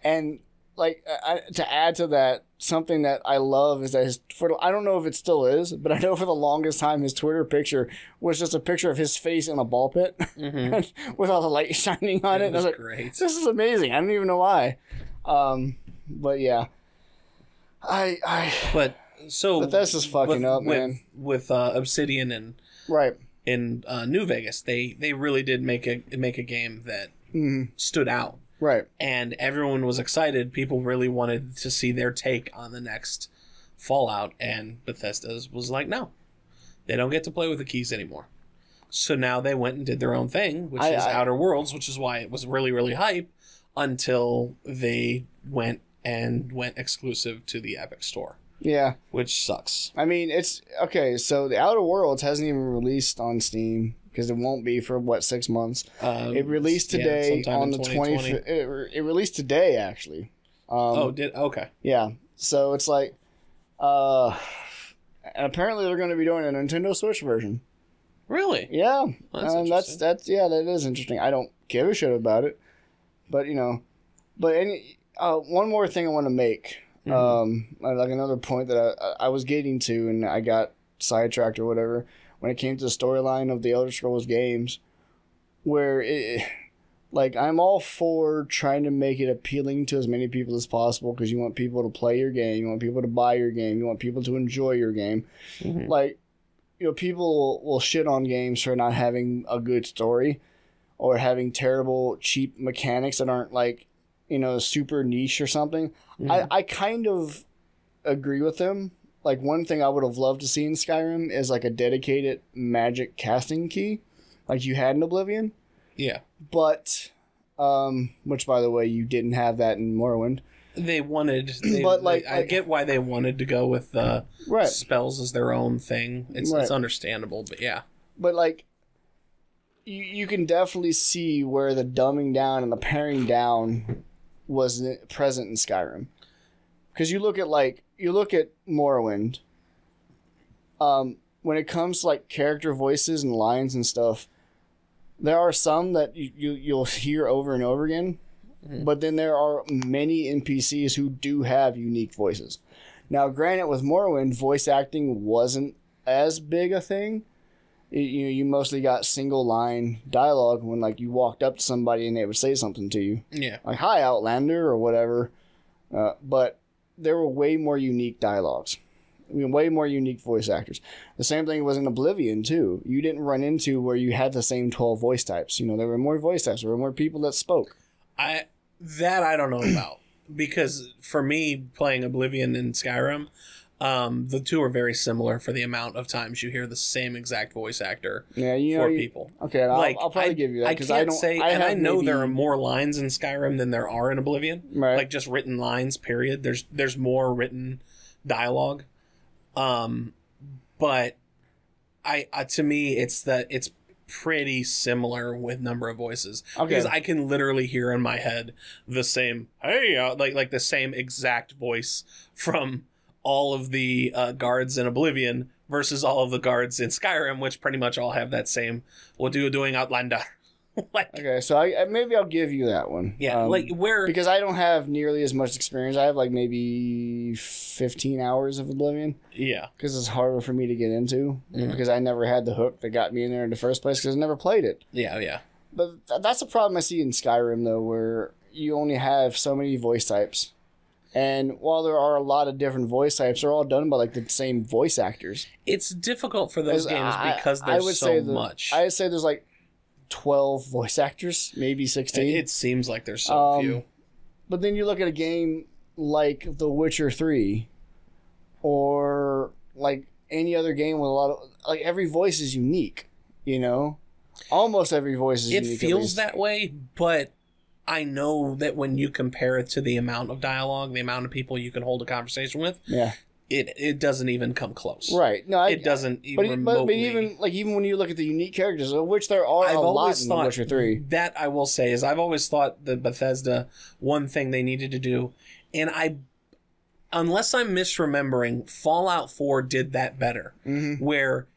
and like I, to add to that, something that I love is that his for I don't know if it still is, but I know for the longest time his Twitter picture was just a picture of his face in a ball pit with all the light shining on it. It and I was like, great. this is amazing. I don't even know why. Um, but yeah, I I But so Bethesda's fucking with, up, with, man. With uh, Obsidian and right. in uh, New Vegas, they they really did make a make a game that Mhm. stood out, Right. and everyone was excited. People really wanted to see their take on the next Fallout, and Bethesda's was like, no, they don't get to play with the keys anymore. So now they went and did their own thing, which I- is I- Outer Worlds, which is why it was really really hype until they went and went exclusive to the Epic Store, Yeah. which sucks. I mean, it's okay. So the Outer Worlds hasn't even released on Steam because it won't be for what six months. Um, It released today sometime on the 2020. twenty. It, it released today actually. Um, Oh, did okay. yeah. So it's like, uh, apparently they're going to be doing a Nintendo Switch version. Really? Yeah, That's um, that's that's yeah, that is interesting. I don't give a shit about it, but you know, but any uh, one more thing I want to make, Mhm. um, like another point that I I was getting to and I got sidetracked or whatever when it came to the storyline of the Elder Scrolls games, where it. Like I'm all for trying to make it appealing to as many people as possible because you want people to play your game, you want people to buy your game, you want people to enjoy your game Mhm. like you know people will shit on games for not having a good story or having terrible cheap mechanics that aren't like you know super niche or something Mhm. I, I kind of agree with them like one thing i would have loved to see in skyrim is like a dedicated magic casting key like you had in oblivion yeah. but um which by the way you didn't have that in morrowind They wanted, they, But, like- I like- get why they wanted to go with uh, right spells as their own thing. It's Right. it's understandable, but yeah, but like you, you can definitely see where the dumbing down and the paring down was present in Skyrim. Because you look at like you look at Morrowind. Um, when it comes to like character voices and lines and stuff, there are some that you, you you'll hear over and over again, but then there are many NPCs who do have unique voices. Now, granted, with Morrowind, voice acting wasn't as big a thing you you, you mostly got single line dialogue when like you walked up to somebody and they would say something to you yeah, like hi outlander or whatever uh, but there were way more unique dialogues I mean, way more unique voice actors. The same thing was in Oblivion too. You didn't run into where you had the same twelve voice types. You know, there were more voice types. There were more people that spoke. I that I don't know about because for me playing Oblivion and Skyrim, um, the two are very similar for the amount of times you hear the same exact voice actor Yeah, you know. for you- people. okay, I'll, like I'll probably I, give you that I because can't I, don't say, I and I know there are more lines in Skyrim than there are in Oblivion. right. like just written lines period there's there's more written dialogue um but i uh, to me it's that it's pretty similar with number of voices Okay. because i can literally hear in my head the same hey uh, like like the same exact voice from all of the uh, guards in oblivion versus all of the guards in skyrim which pretty much all have that same what are you doing outlander like okay, so I, maybe I'll give you that one. yeah Um, like where because I don't have nearly as much experience. I have like maybe 15 hours of Oblivion yeah because it's harder for me to get into Mhm. because I never had the hook that got me in there in the first place because I never played it. yeah yeah But th- that's a problem I see in Skyrim though, where you only have so many voice types. And while there are a lot of different voice types, they're all done by like the same voice actors. it's difficult for those games I- because I there's would so say that- much. I'd say there's like 12 voice actors, maybe 16. It seems like there's so Um, few. But then you look at a game like The Witcher 3 or like any other game with a lot of like every voice is unique, you know? Almost every voice is It unique. feels that way, but I know that when you compare it to the amount of dialogue, the amount of people you can hold a conversation with, Yeah. it it doesn't even come close. Right. No, I, It doesn't but, even but, but even like even when you look at the unique characters, of which there are I've a lot in Witcher 3. that I will say is I've always thought that Bethesda one thing they needed to do, and I, unless I'm misremembering, Fallout Four did that better, Mhm. where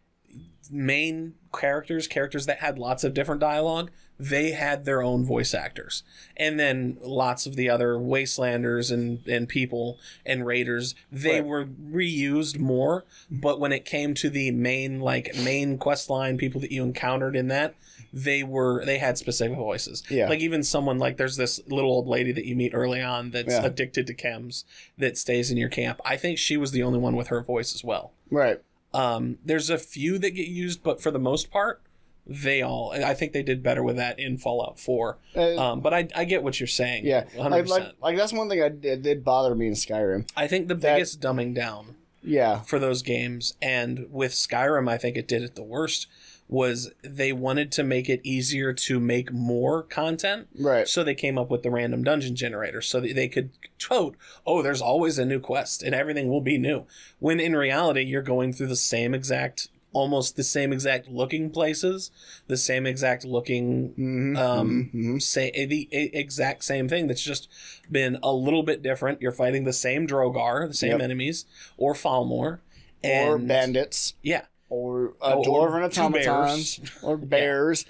main characters, characters that had lots of different dialogue, they had their own voice actors, and then lots of the other wastelanders and and people and raiders they Right. were reused more. But when it came to the main like main quest line, people that you encountered in that, they were they had specific voices. Yeah. Like even someone like there's this little old lady that you meet early on that's Yeah. addicted to chems that stays in your camp. I think she was the only one with her voice as well. Right. Um, there's a few that get used, but for the most part, they all. I think they did better with that in Fallout 4. Uh, Um, but I, I get what you're saying. yeah. 100%. Like, like like that's one thing I did, did bother me in Skyrim. I think the that- biggest dumbing down Yeah. for those games, and with Skyrim, I think it did it the worst, was they wanted to make it easier to make more content. Right. So they came up with the random dungeon generator so that they could quote, oh, there's always a new quest and everything will be new. When in reality, you're going through the same exact, almost the same exact looking places, the same exact looking, Mhm, um, mhm. say the e- exact same thing that's just been a little bit different. You're fighting the same Draugr, the same Yep. enemies, or Falmer. or bandits, yeah, or uh, Or- dwarven automatons, or bears.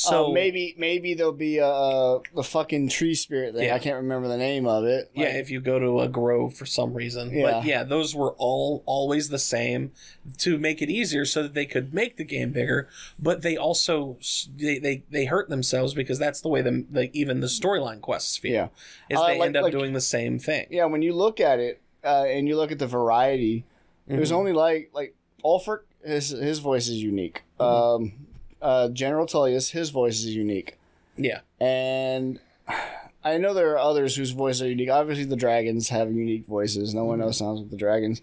So So maybe maybe there'll be uh the fucking tree spirit thing. Yeah. I can't remember the name of it. Yeah, if you go to a grove for some reason. Yeah. But yeah, those were all always the same to make it easier so that they could make the game bigger, but they also they they, they hurt themselves because that's the way the like even the storyline quests feel. Yeah. Is Uh, they like- end up like- doing the same thing. yeah. When you look at it uh, and you look at the variety, there's Mhm. only like like Ulfric. His his voice is unique. Mm-hmm. Um, uh, General Tullius, his voice is unique, Yeah. and I know there are others whose voices are unique. Obviously, the dragons have unique voices. No Mm-hmm. one else sounds like the dragons.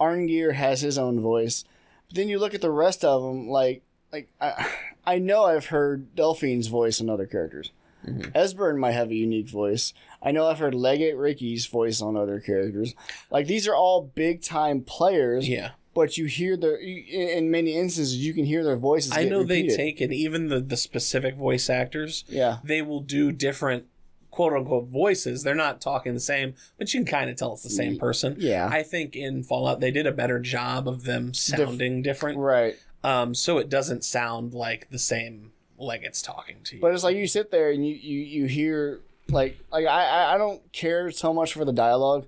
Arngeir has his own voice, but then you look at the rest of them. Like like I, I know I've heard Delphine's voice in other characters. Mhm. Esbern might have a unique voice. I know I've heard Legate Rikke's voice on other characters. Like these are all big time players, Yeah. But you hear their in many instances you can hear their voices. I know they repeated. take it even the the specific voice actors, yeah they will do different quote unquote voices. They're not talking the same, but you can kind of tell it's the same person. yeah I think in Fallout they did a better job of them sounding different. right. um, so it doesn't sound like the same like it's talking to you. But it's like you sit there and you you, you hear like like I- I don't care so much for the dialogue,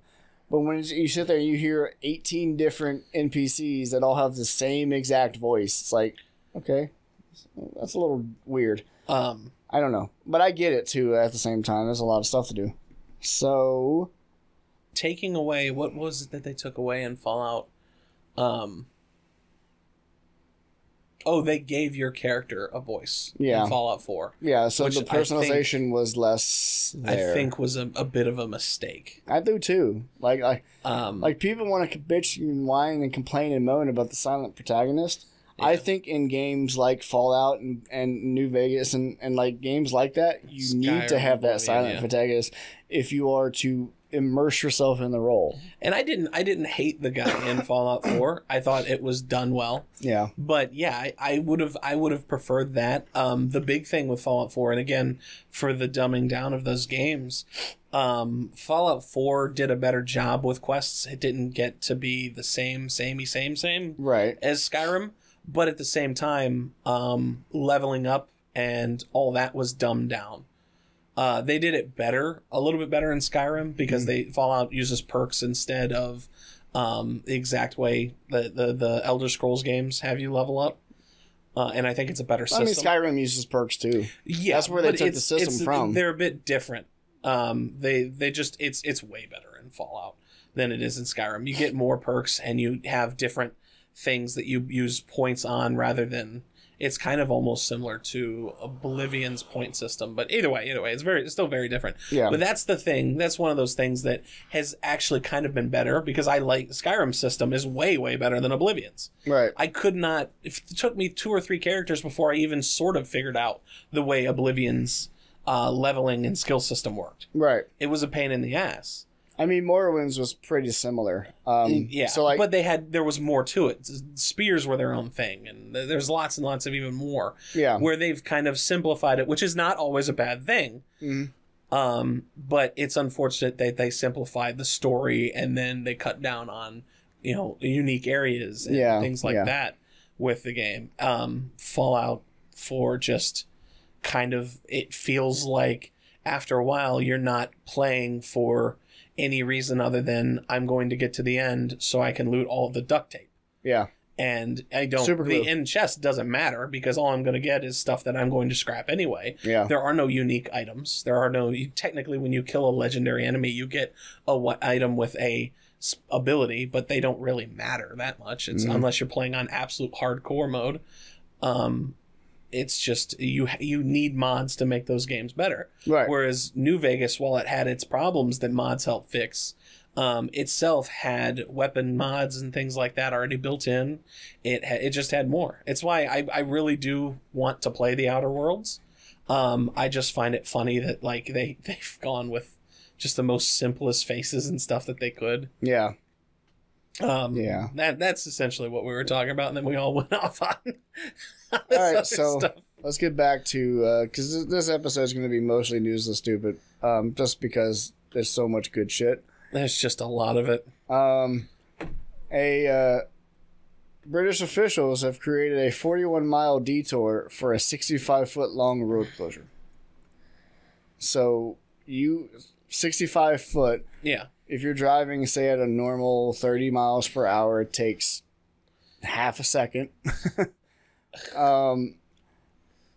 but when you sit there and you hear eighteen different NPCs that all have the same exact voice, it's like okay, that's a little weird. um, I don't know, but I get it too. At the same time, there's a lot of stuff to do. So taking away what was it that they took away in Fallout? Um, oh, they gave your character a voice. Yeah. in Fallout Four, yeah, so the I think- personalization was less there. I think was a, a bit of a mistake. I do too. Like I Um, like people want to bitch and whine and complain and moan about the silent protagonist. I think in games like Fallout and, and New Vegas and, and like games like that, you need to have that silent yeah. protagonist if you are to immerse yourself in the role. and I didn't I didn't hate the guy in Fallout Four. I thought it was done well. Yeah. but yeah, I, I would have I would have preferred that. Um, the big thing with Fallout Four, and again for the dumbing down of those games, um, Fallout Four did a better job with quests. It didn't get to be the same, samey, same, same Right. as Skyrim, but at the same time, um, leveling up and all that was dumbed down. Uh, they did it better, a little bit better in Skyrim because they Fallout uses perks instead of um, the exact way the, the the Elder Scrolls games have you level up. Uh, and I think it's a better I system. mean, Skyrim uses perks too. yeah, that's where they took the system it's- from. They're a bit different. Um, they they just it's it's way better in Fallout than it is in Skyrim. You get more perks and you have different things that you use points on rather than it's kind of almost similar to Oblivion's point system. But either way, either way, it's very it's still very different. Yeah. But that's the thing. That's one of those things that has actually kind of been better because I like Skyrim's system is way way better than Oblivion's. Right. I could not. If it took me two or three characters before I even sort of figured out the way Oblivion's uh, leveling and skill system worked. Right. It was a pain in the ass. I mean, Morrowind's was pretty similar. Um, Yeah. So like, but they had there was more to it. Spears were their own thing, and there's lots and lots of even more yeah. where they've kind of simplified it, which is not always a bad thing. Mhm. Um, but it's unfortunate that they simplified the story and then they cut down on, you know, unique areas and Yeah, things like yeah. that with the game. Um, Fallout 4 just kind of it feels like after a while you're not playing for any reason other than I'm going to get to the end so I can loot all of the duct tape Yeah. and I don't. Super the end chest doesn't matter because all I'm going to get is stuff that I'm going to scrap anyway. Yeah. There are no unique items. There are no. You, technically, when you kill a legendary enemy, you get a wa- item with a ability, but they don't really matter that much. It's Mhm. unless you're playing on absolute hardcore mode. Um, it's just you. You need mods to make those games better. Right. Whereas New Vegas, while it had its problems that mods help fix, um, itself had weapon mods and things like that already built in. It ha- it just had more. It's why I, I really do want to play the Outer Worlds. Um, I just find it funny that like they they've gone with just the most simplest faces and stuff that they could. yeah. Um, Yeah. That that's essentially what we were talking about, and then we all went off on. All right. So stuff. let's get back to because this, this episode is going to be mostly news and stupid, um, just because there's so much good shit. there's just a lot of it. Um, a uh, British officials have created a 41 mile detour for a 65 foot long road closure. So you 65 foot. Yeah. If you're driving, say at a normal 30 miles per hour, it takes half a second. um,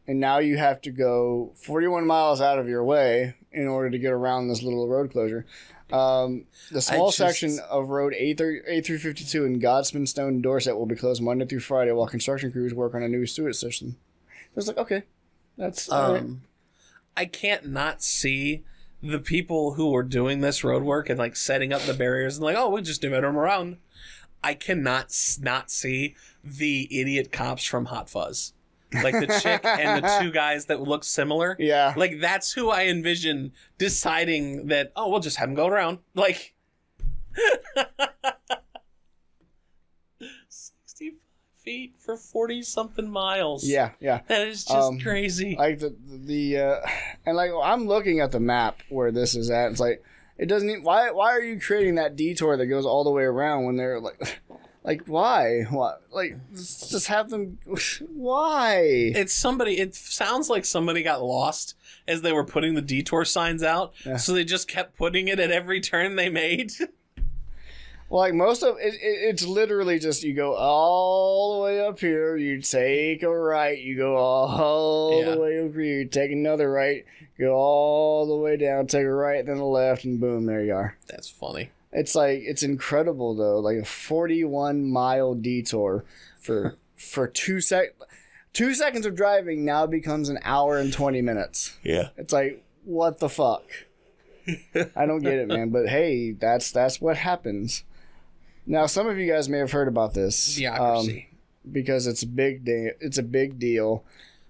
and now you have to go 41 miles out of your way in order to get around this little road closure. Um, the small just- section of road A three fifty two in Dorset, will be closed Monday through Friday while construction crews work on a new sewage system. It's like okay, that's right. um, I can't not see the people who are doing this road work and like setting up the barriers and like, oh, we just divide them around. I cannot s- not see the idiot cops from Hot Fuzz, like the chick and the two guys that look similar. yeah. Like that's who I envision deciding that. Oh, we'll just have them go around. Like sixty-five feet for forty something miles. yeah, yeah. that is just Um, crazy. like the the uh, and like I'm looking at the map where this is at. It's like it doesn't. Even, why why are you creating that detour that goes all the way around when they're like like why what like just have them why it's somebody. It sounds like somebody got lost as they were putting the detour signs out, Yeah. so they just kept putting it at every turn they made. well like most of it, it it's literally just you go all the way up here you take a right you go all Yeah. the way over here you take another right go all the way down take a right then a left and boom there you are That's funny. It's like it's incredible though, like a forty-one mile detour for for two sec, two seconds of driving now becomes an hour and twenty minutes. Yeah. It's like what the fuck? I don't get it, man. But hey, that's that's what happens. Now, some of you guys may have heard about this, um, because it's a big day. It's a big deal,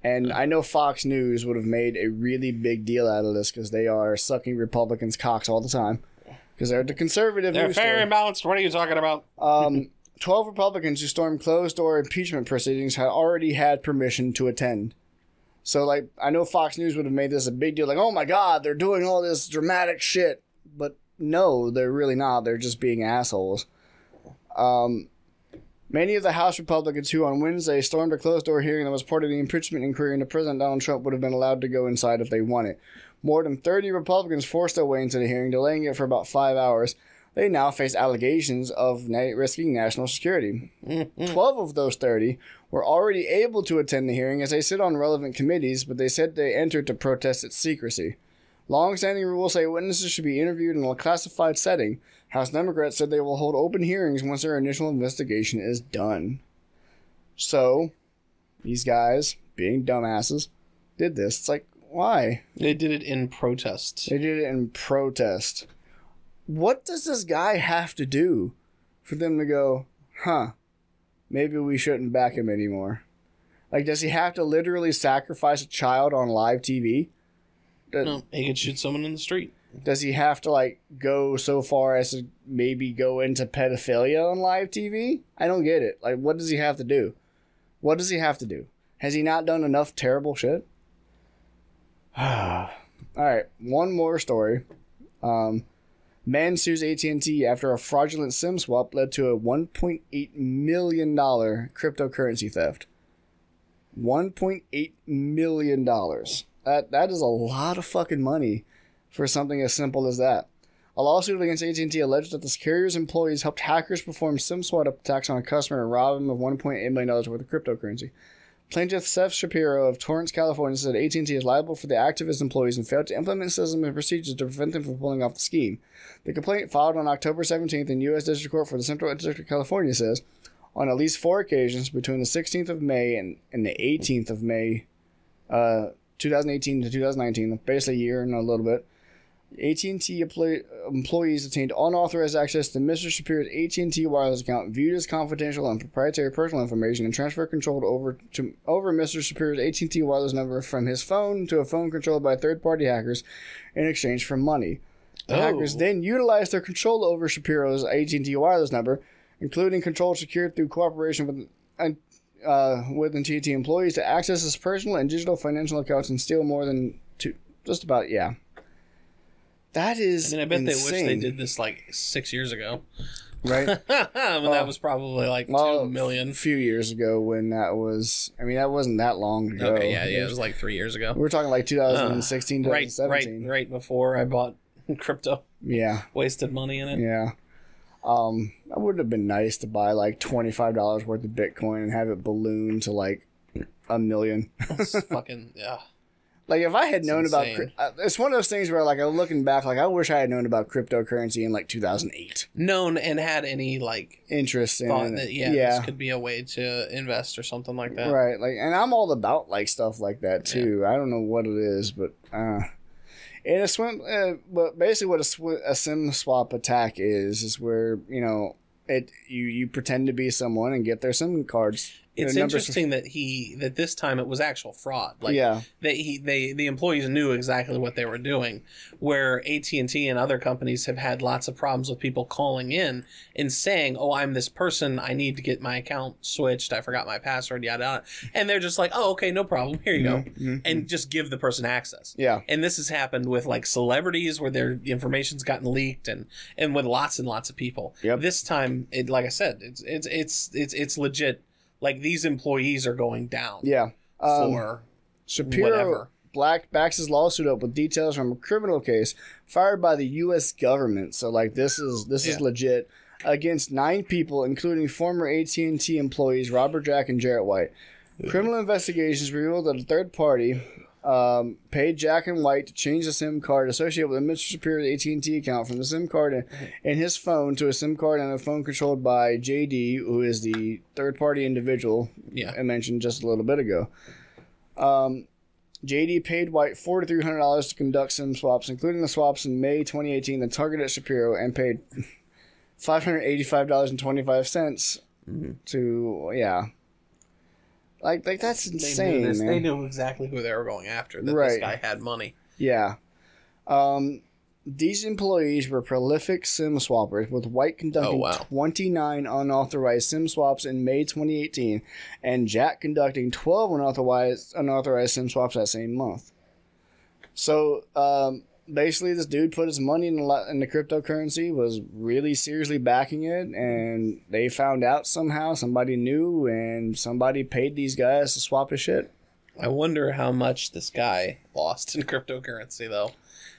and I know Fox News would have made a really big deal out of this because they are sucking Republicans' cocks all the time because they're the conservative They're news fair and balanced. What are you talking about? Um, 12 Republicans who stormed closed door impeachment proceedings had already had permission to attend. So, like, I know Fox News would have made this a big deal, like, oh my God, they're doing all this dramatic shit. But no, they're really not. They're just being assholes. Um, many of the House Republicans who on Wednesday stormed a closed door hearing that was part of the impeachment inquiry into President Donald Trump would have been allowed to go inside if they wanted. More than 30 Republicans forced their way into the hearing, delaying it for about five hours. They now face allegations of na- risking national security. Mm-hmm. 12 of those 30 were already able to attend the hearing as they sit on relevant committees, but they said they entered to protest its secrecy. Long-standing rules say witnesses should be interviewed in a classified setting. House Democrats said they will hold open hearings once their initial investigation is done. So, these guys, being dumbasses, did this. It's like, why? They did it in protest. They did it in protest. What does this guy have to do for them to go, huh, maybe we shouldn't back him anymore? Like, does he have to literally sacrifice a child on live TV? No, he could shoot someone in the street. Does he have to, like, go so far as to maybe go into pedophilia on live TV? I don't get it. Like, what does he have to do? What does he have to do? Has he not done enough terrible shit? All right, one more story. Um, man sues AT&T after a fraudulent SIM swap led to a 1.8 million dollar cryptocurrency theft. 1.8 million dollars. That that is a lot of fucking money for something as simple as that. A lawsuit against AT&T alleged that the carrier's employees helped hackers perform SIM swap attacks on a customer and rob him of 1.8 million dollars worth of cryptocurrency. Plaintiff Seth Shapiro of Torrance, California, said AT&T is liable for the act of its employees and failed to implement systems and procedures to prevent them from pulling off the scheme. The complaint filed on October 17th in U.S. District Court for the Central District of California says, on at least four occasions between the 16th of May and, and the 18th of May, uh, 2018 to 2019, basically a year and a little bit, AT&T employ- employees obtained unauthorized access to Mr. Shapiro's AT&T wireless account, viewed as confidential and proprietary personal information, and transferred control over to over Mr. Shapiro's AT&T wireless number from his phone to a phone controlled by third-party hackers in exchange for money. The Oh. hackers then utilized their control over Shapiro's AT&T wireless number, including control secured through cooperation with and uh, with AT&T employees to access his personal and digital financial accounts and steal more than two, just about yeah. That is I mean, I bet they wish they did this like six years ago. right? when Well, that was probably like Well, two million. a few years ago when that was. I mean, that wasn't that long ago. Okay, yeah, yeah, It was- like three years ago. We're talking like 2016, Right, right, 2017. right before I bought crypto, Yeah, wasted money in it. yeah. Um, that would have been nice to buy like twenty five dollars worth of Bitcoin and have it balloon to like a million. Fucking yeah. Like if I had known about, cri- uh, it's one of those things where like I'm looking back, like I wish I had known about cryptocurrency in like 2008. Known and had any like Interest in it. that yeah, yeah, this could be a way to invest or something like that. right. Like, and I'm all about like stuff like that too. I don't know what it is, but uh, and a swim. Uh, but basically, what a, sw- a sim swap attack is is where you know it you you pretend to be someone and get their sim cards. It's numbers- interesting that he that this time it was actual fraud. Like yeah, that he they the employees knew exactly what they were doing where AT&T and other companies have had lots of problems with people calling in and saying oh I'm this person. I need to get my account switched. I forgot my password yada yada. And they're just like oh okay no problem. Here you go. Mhm. and just give the person access. Yeah, and this has happened with like celebrities where their information's gotten leaked and and with lots and lots of people. Yep. this time it like I said it's it's it's it's, it's legit like these employees are going down yeah. Um, for Shapiro whatever. Black backs his lawsuit up with details from a criminal case fired by the U.S. government. So like this is this is legit against nine people, including former AT and T employees Robert Jack and Jarrett White. Criminal investigations revealed that a third party um, paid Jack and White to change the SIM card associated with Mr. Shapiro's AT and T account from the SIM card in, in his phone to a SIM card and a phone controlled by JD, who is the third party individual yeah I mentioned just a little bit ago. Um, JD paid White $4,300 to conduct SIM swaps, including the swaps in May 2018 that targeted Shapiro, and paid $585.25 to, yeah. Like, like that's They insane, knew this. man. They knew exactly who they were going after. That this guy had money. Yeah. Um, these employees were prolific SIM swappers, with White conducting Oh, wow. 29 unauthorized SIM swaps in May 2018, and Jack conducting 12 unauthorized unauthorized SIM swaps that same month. So, um, basically, this dude put his money in the, in the cryptocurrency, was really seriously backing it, and they found out somehow. Somebody knew, and somebody paid these guys to swap his shit. I wonder how much this guy lost in cryptocurrency, though.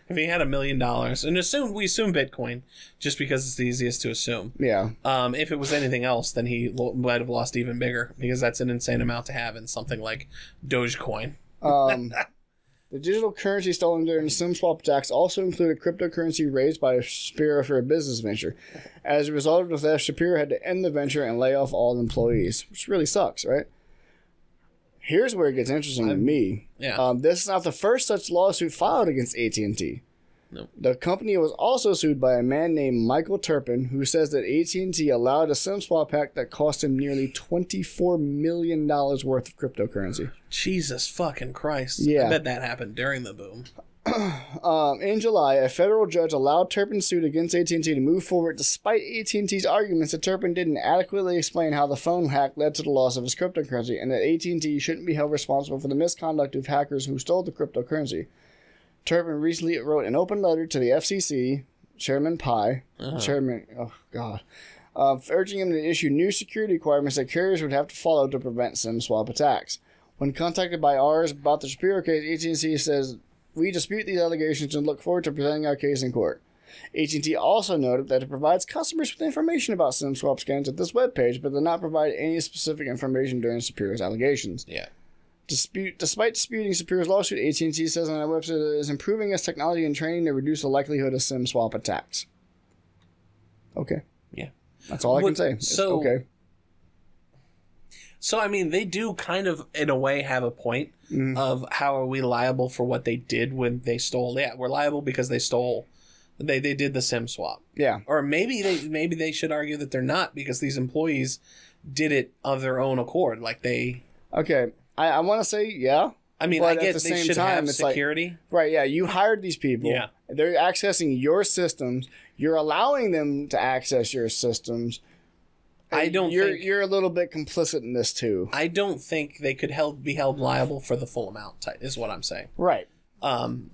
If he had a million dollars, and assume we assume Bitcoin, just because it's the easiest to assume. Yeah. Um, if it was anything else, then he lo- might have lost even bigger because that's an insane amount to have in something like Dogecoin. Um, the digital currency stolen during the SIM swap attacks also included cryptocurrency raised by Shapiro for a business venture. As a result of the theft, Shapiro had to end the venture and lay off all employees, which really sucks, right? Here's where it gets interesting to me. Yeah. Um, this is not the first such lawsuit filed against AT&T. Nope. The company was also sued by a man named Michael Turpin, who says that AT&T allowed a SIM swap hack that cost him nearly $24 million worth of cryptocurrency. Jesus fucking Christ. Yeah. I bet that happened during the boom. Um, in July, a federal judge allowed Turpin's suit against AT&T to move forward despite AT&T's arguments that Turpin didn't adequately explain how the phone hack led to the loss of his cryptocurrency and that AT&T shouldn't be held responsible for the misconduct of hackers who stole the cryptocurrency. Turpin recently wrote an open letter to the FCC, Chairman Pai, Chairman, oh god, uh, urging him to issue new security requirements that carriers would have to follow to prevent SIM swap attacks. When contacted by Ars about the Shapiro case, AT&T says we dispute these allegations and look forward to presenting our case in court. AT&T also noted that it provides customers with information about SIM swap scans at this webpage, but did not provide any specific information during Shapiro's allegations. Yeah. Dispute, despite disputing Shapiro's lawsuit, AT&T says on their website that it is improving its technology and training to reduce the likelihood of SIM swap attacks. Okay. Yeah. That's all I can say. It's so- okay. So I mean, they do kind of, in a way, have a point Mm. of how are we liable for what they did when they stole? Yeah, we're liable because they stole. They they did the sim swap, Yeah. or maybe they maybe they should argue that they're not because these employees did it of their own accord. Like they, Okay. I, I want to say, yeah. I mean, But I at the they same should time, have it's like- security. Right, yeah. You hired these people. Yeah. They're accessing your systems. You're allowing them to access your systems. I don't you're think- you're a little bit complicit in this too. I don't think they could held be held liable for the full amount. ty- Is what I'm saying. Right. um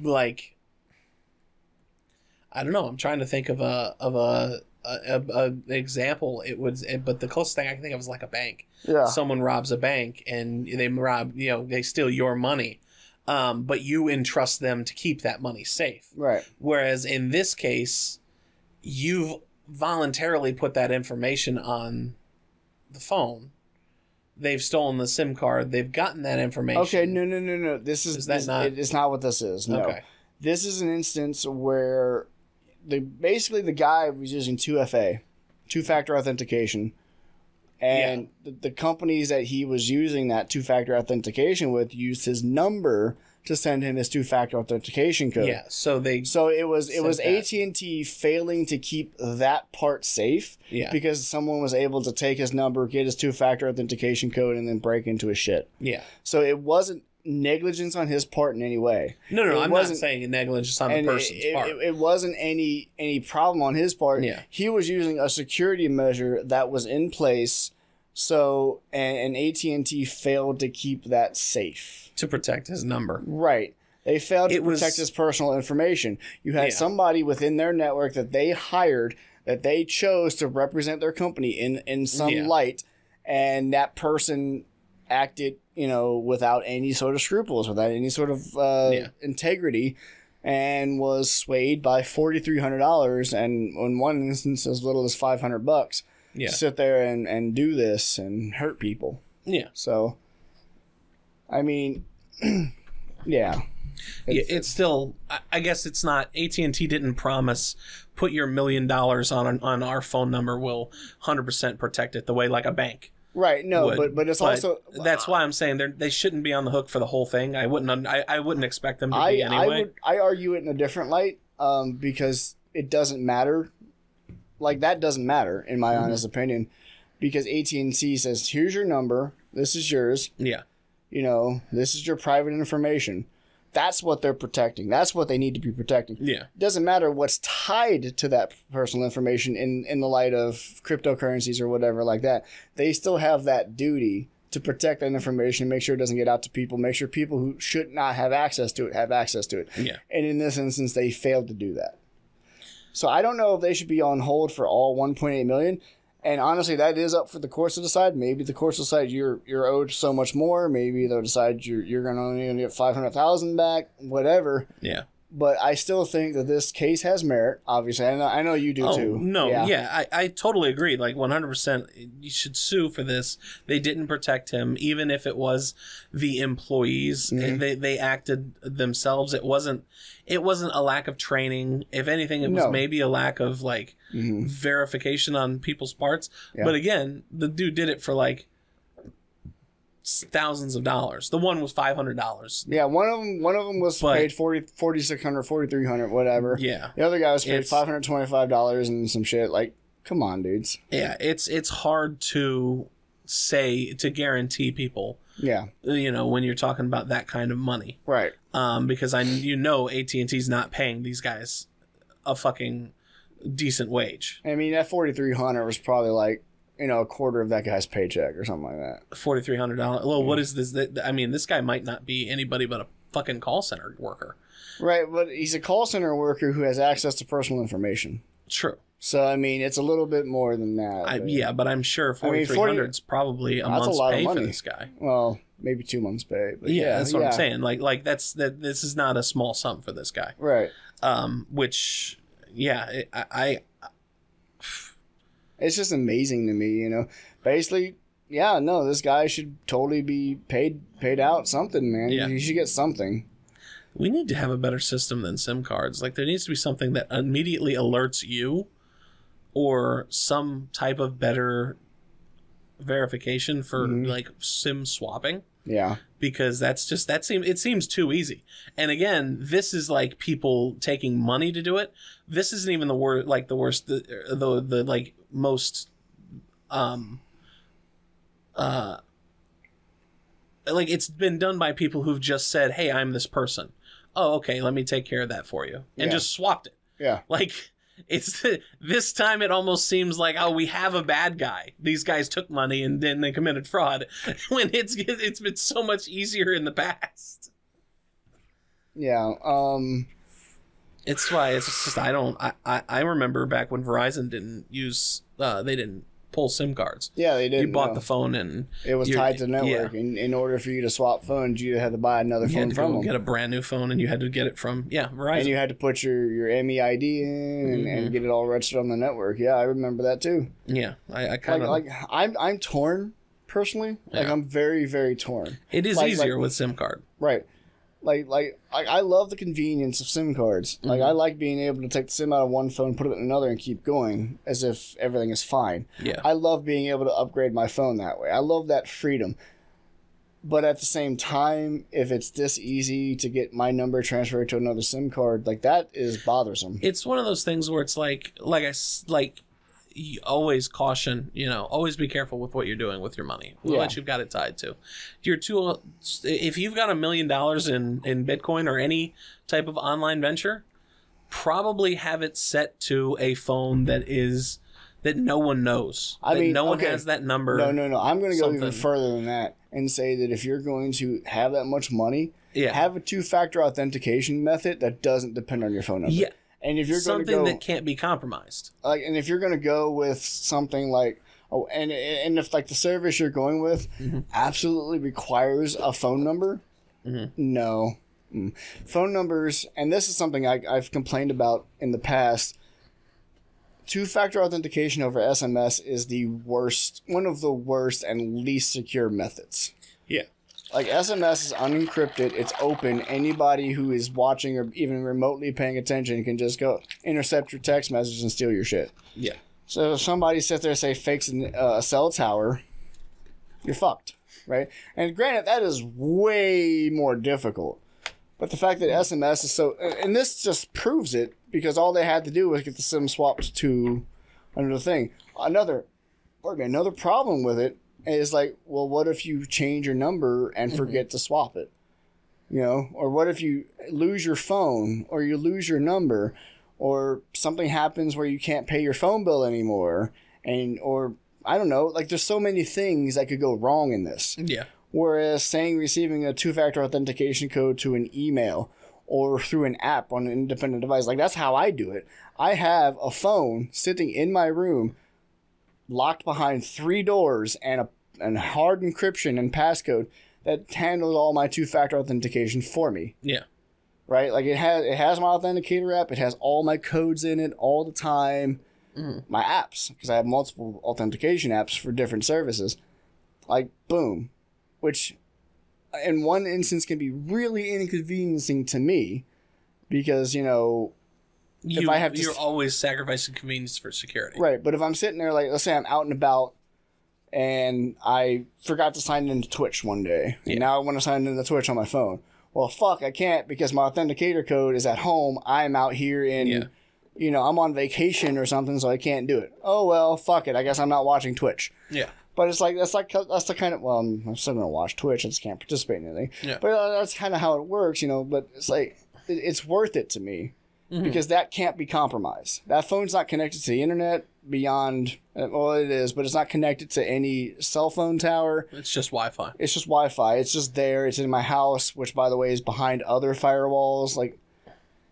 like i don't know i'm trying to think of a of a a, a, a example it was but the closest thing i can think of is like a bank Yeah. someone robs a bank and they rob you know they steal your money um but you entrust them to keep that money safe right. whereas in this case you've voluntarily put that information on the phone they've stolen the sim card they've gotten that information Okay. No. No. No. No. This is, Is that this, not- it's not what this is. No. okay This is an instance where the basically the guy was using 2FA, two factor authentication, and the, the companies that he was using that two factor authentication with used his number to send him his two factor authentication code. yeah so they So it was it was. AT and T failing to keep that part safe yeah because someone was able to take his number, get his two factor authentication code, and then break into his shit. yeah So it wasn't negligence on his part in any way. No, no, no I'm not wasn't- saying negligence on the person's it, part. it, it wasn't any any problem on his part. Yeah. He was using a security measure that was in place. So and, and AT and T failed to keep that safe. to protect his number. Right. They failed to It was- protect his personal information. You had Yeah. somebody within their network that they hired that they chose to represent their company in in some Yeah. light, and that person acted, you know, without any sort of scruples, without any sort of uh, Yeah. integrity, and was swayed by forty three hundred dollars, and in one instance as little as five hundred bucks. Yeah. to sit there and and do this and hurt people. Yeah. So, I mean, yeah. yeah, it's still. I- guess it's not. AT and T didn't promise put your million dollars on on our phone number. Will hundred percent protect it the way like a bank. Right. No, would. but but it's also that's why I'm saying they they shouldn't be on the hook for the whole thing. I wouldn't. I, I wouldn't expect them to I be I anyway. would I argue it in a different light um because it doesn't matter. Like that doesn't matter in my Mm-hmm. honest opinion because AT&T says here's your number, this is yours, yeah. you know, this is your private information. That's what they're protecting. That's what they need to be protecting. Yeah. It doesn't matter what's tied to that personal information in in the light of cryptocurrencies or whatever like that. They still have that duty to protect that information, make sure it doesn't get out to people, make sure people who should not have access to it have access to it. Yeah. And in this instance, they failed to do that. So I don't know if they should be on hold for all 1.8 million. And honestly, that is up for the courts to decide. Maybe the courts decide you're you're owed so much more. Maybe they'll decide you're you're gonna only gonna get five hundred thousand back. Whatever Yeah. but I still think that this case has merit. Obviously, I know I know you do Oh too. no, yeah, I, I totally agree. Like one hundred percent, you should sue for this. They didn't protect him, even if it was the employees. Mm-hmm. They they acted themselves. It wasn't it wasn't a lack of training. If anything, it was No. maybe a lack of like Mhm. verification on people's parts. Yeah. But again, the dude did it for like thousands of dollars. The one was five hundred dollars. Yeah, one of them one of them was But- paid 40 4600 4300 whatever. Yeah, The other guy was paid five hundred twenty five dollars and some shit. Like, come on, dudes. yeah. It's it's hard to say to guarantee people, Yeah, you know, when you're talking about that kind of money, right. um, because I you know AT and T's not paying these guys a fucking decent wage. I mean, that forty three hundred was probably like you know a quarter of that guy's paycheck or something like that. Forty three hundred dollars. Well, what is this? I mean, this guy might not be anybody but a fucking call center worker. Right, but he's a call center worker who has access to personal information. True. So I mean, it's a little bit more than that. I, but- yeah, but I'm sure mean, three 40 hundred is probably a a month's lot of pay for this guy. Well, maybe two months pay. But Yeah, yeah, that's what yeah. I'm saying. Like, like that's that. This is not a small sum for this guy. Right. Um, which, yeah, it, I, I It's just amazing to me, you know. Basically, yeah, no, this guy should totally be paid paid out something, man. Yeah. He should get something. we need to have a better system than SIM cards. Like, there needs to be something that immediately alerts you, or some type of better verification for Mhm. like SIM swapping. Yeah. because that's just that seems it seems too easy. And again, this is like people taking money to do it. This isn't even the worst like the worst the the, the like most um uh like it's been done by people who've just said, "Hey, I'm this person." Oh, okay, let me take care of that for you. And Yeah. just swapped it. Yeah. Like it's this time it almost seems like oh we have a bad guy. These guys took money and then they committed fraud. when it's it's been so much easier in the past. Yeah. Um It's why it's just I don't I I, I remember back when Verizon didn't use uh they didn't pull SIM cards. yeah, they didn't. bought no. the phone and it was tied to the yeah. network. In, in order for you to swap phones, you had to buy another you had phone to from them. get a brand new phone and you had to get it from yeah Verizon. and you had to put your, your MEID in and, Mhm. and get it all registered on the network. Yeah, I remember that too. yeah, I, I Like, kind of like I'm I'm torn personally. Like Yeah. I'm very very torn. it is like- easier like- with SIM card. Right. Like like I, I love the convenience of SIM cards. Like Mm-hmm. I like being able to take the SIM out of one phone, put it in another, and keep going as if everything is fine. Yeah. I love being able to upgrade my phone that way. I love that freedom. But at the same time, if it's this easy to get my number transferred to another SIM card, like that is bothersome. it's one of those things where it's like like I s- like you always caution you know always be careful with what you're doing with your money Yeah. what you've got it tied to you're too if you've got a million dollars in in bitcoin or any type of online venture probably have it set to a phone that is that no one knows I that mean, no one okay. has that number No, no, no. I'm going to go even further than that and say that if you're going to have that much money, yeah have a two-factor authentication method that doesn't depend on your phone number. yeah And if you're going to something go that can't be compromised like and if you're gonna go with something like oh and and if like the service you're going with Mhm. absolutely requires a phone number Mhm. no Mm. phone numbers and this is something I, i've complained about in the past two-factor authentication over sms is the worst one of the worst and least secure methods like SMS is unencrypted, it's open. Anybody who is watching or even remotely paying attention can just go intercept your text message and steal your shit. yeah So if somebody sits there and say fakes uh, a cell tower, you're fucked, right? And granted, that is way more difficult. But the fact that SMS is so, and this just proves it because all they had to do was get the SIM swapped to another thing. Another, or another problem with it is like, well, what if you change your number and mm-hmm. forget to swap it? You know, or what if you lose your phone or you lose your number or something happens where you can't pay your phone bill anymore and or I don't know, like there's so many things that could go wrong in this. yeah Whereas saying receiving a two-factor authentication code to an email or through an app on an independent device, like that's how I do it. I have a phone sitting in my room locked behind three doors and a and hard encryption and passcode that handles all my two-factor authentication for me yeah right? Like it has it has my authenticator app. It has all my codes in it all the time. Mhm. My apps because I have multiple authentication apps for different services. Like boom, which in one instance can be really inconveniencing to me because you know you, I have to you're always sacrificing convenience for security right. But if I'm sitting there like let's say I'm out and about and I forgot to sign into Twitch one day. Yeah. Now I want to sign into Twitch on my phone. Well, fuck, I can't because my authenticator code is at home. I'm out here in, Yeah. you know, I'm on vacation or something, so I can't do it. Oh well, fuck it. I guess I'm not watching Twitch. Yeah. But it's like that's like that's the kind of well, I'm, I'm still gonna watch Twitch. I just can't participate in anything. Yeah. But uh, that's kind of how it works, you know. But it's like it, it's worth it to me Mhm. because that can't be compromised. That phone's not connected to the internet beyond. uh, Well, it is, but it's not connected to any cell phone tower. It's just Wi-Fi. It's just Wi-Fi. It's just there. It's in my house, which by the way is behind other firewalls. Like,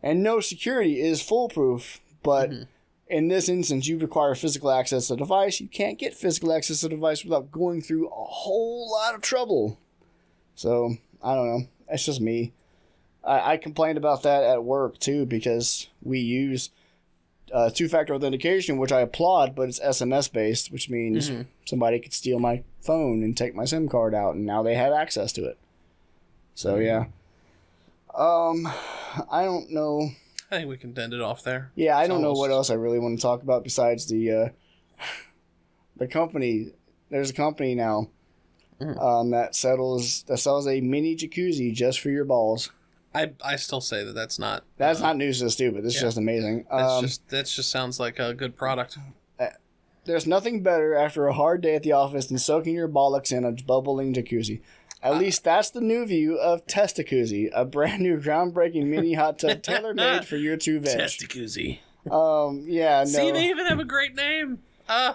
and no security is foolproof. But Mhm. in this instance, you require physical access to the device. You can't get physical access to the device without going through a whole lot of trouble. So I don't know. That's just me. I, I complained about that at work too because we use uh, two-factor authentication, which I applaud, but it's SMS based, which means Mhm. somebody could steal my phone and take my SIM card out, and now they have access to it. So yeah. Um, I don't know. I think we can end it off there. Yeah, I It's don't know what else I really want to talk about besides the uh, the company. There's a company now Mm. um, that settles that sells a mini jacuzzi just for your balls. I I still say that that's not. That's uh, not news to the stupid. This is yeah. just amazing. That's Um, just that just sounds like a good product. There's nothing better after a hard day at the office than soaking your bollocks in a bubbling jacuzzi. At Uh, least that's the new view of Testicuzzi, a brand new groundbreaking mini hot tub tailor made for your two veg. Testicuzzi. Um, yeah, no. See, they even have a great name. Uh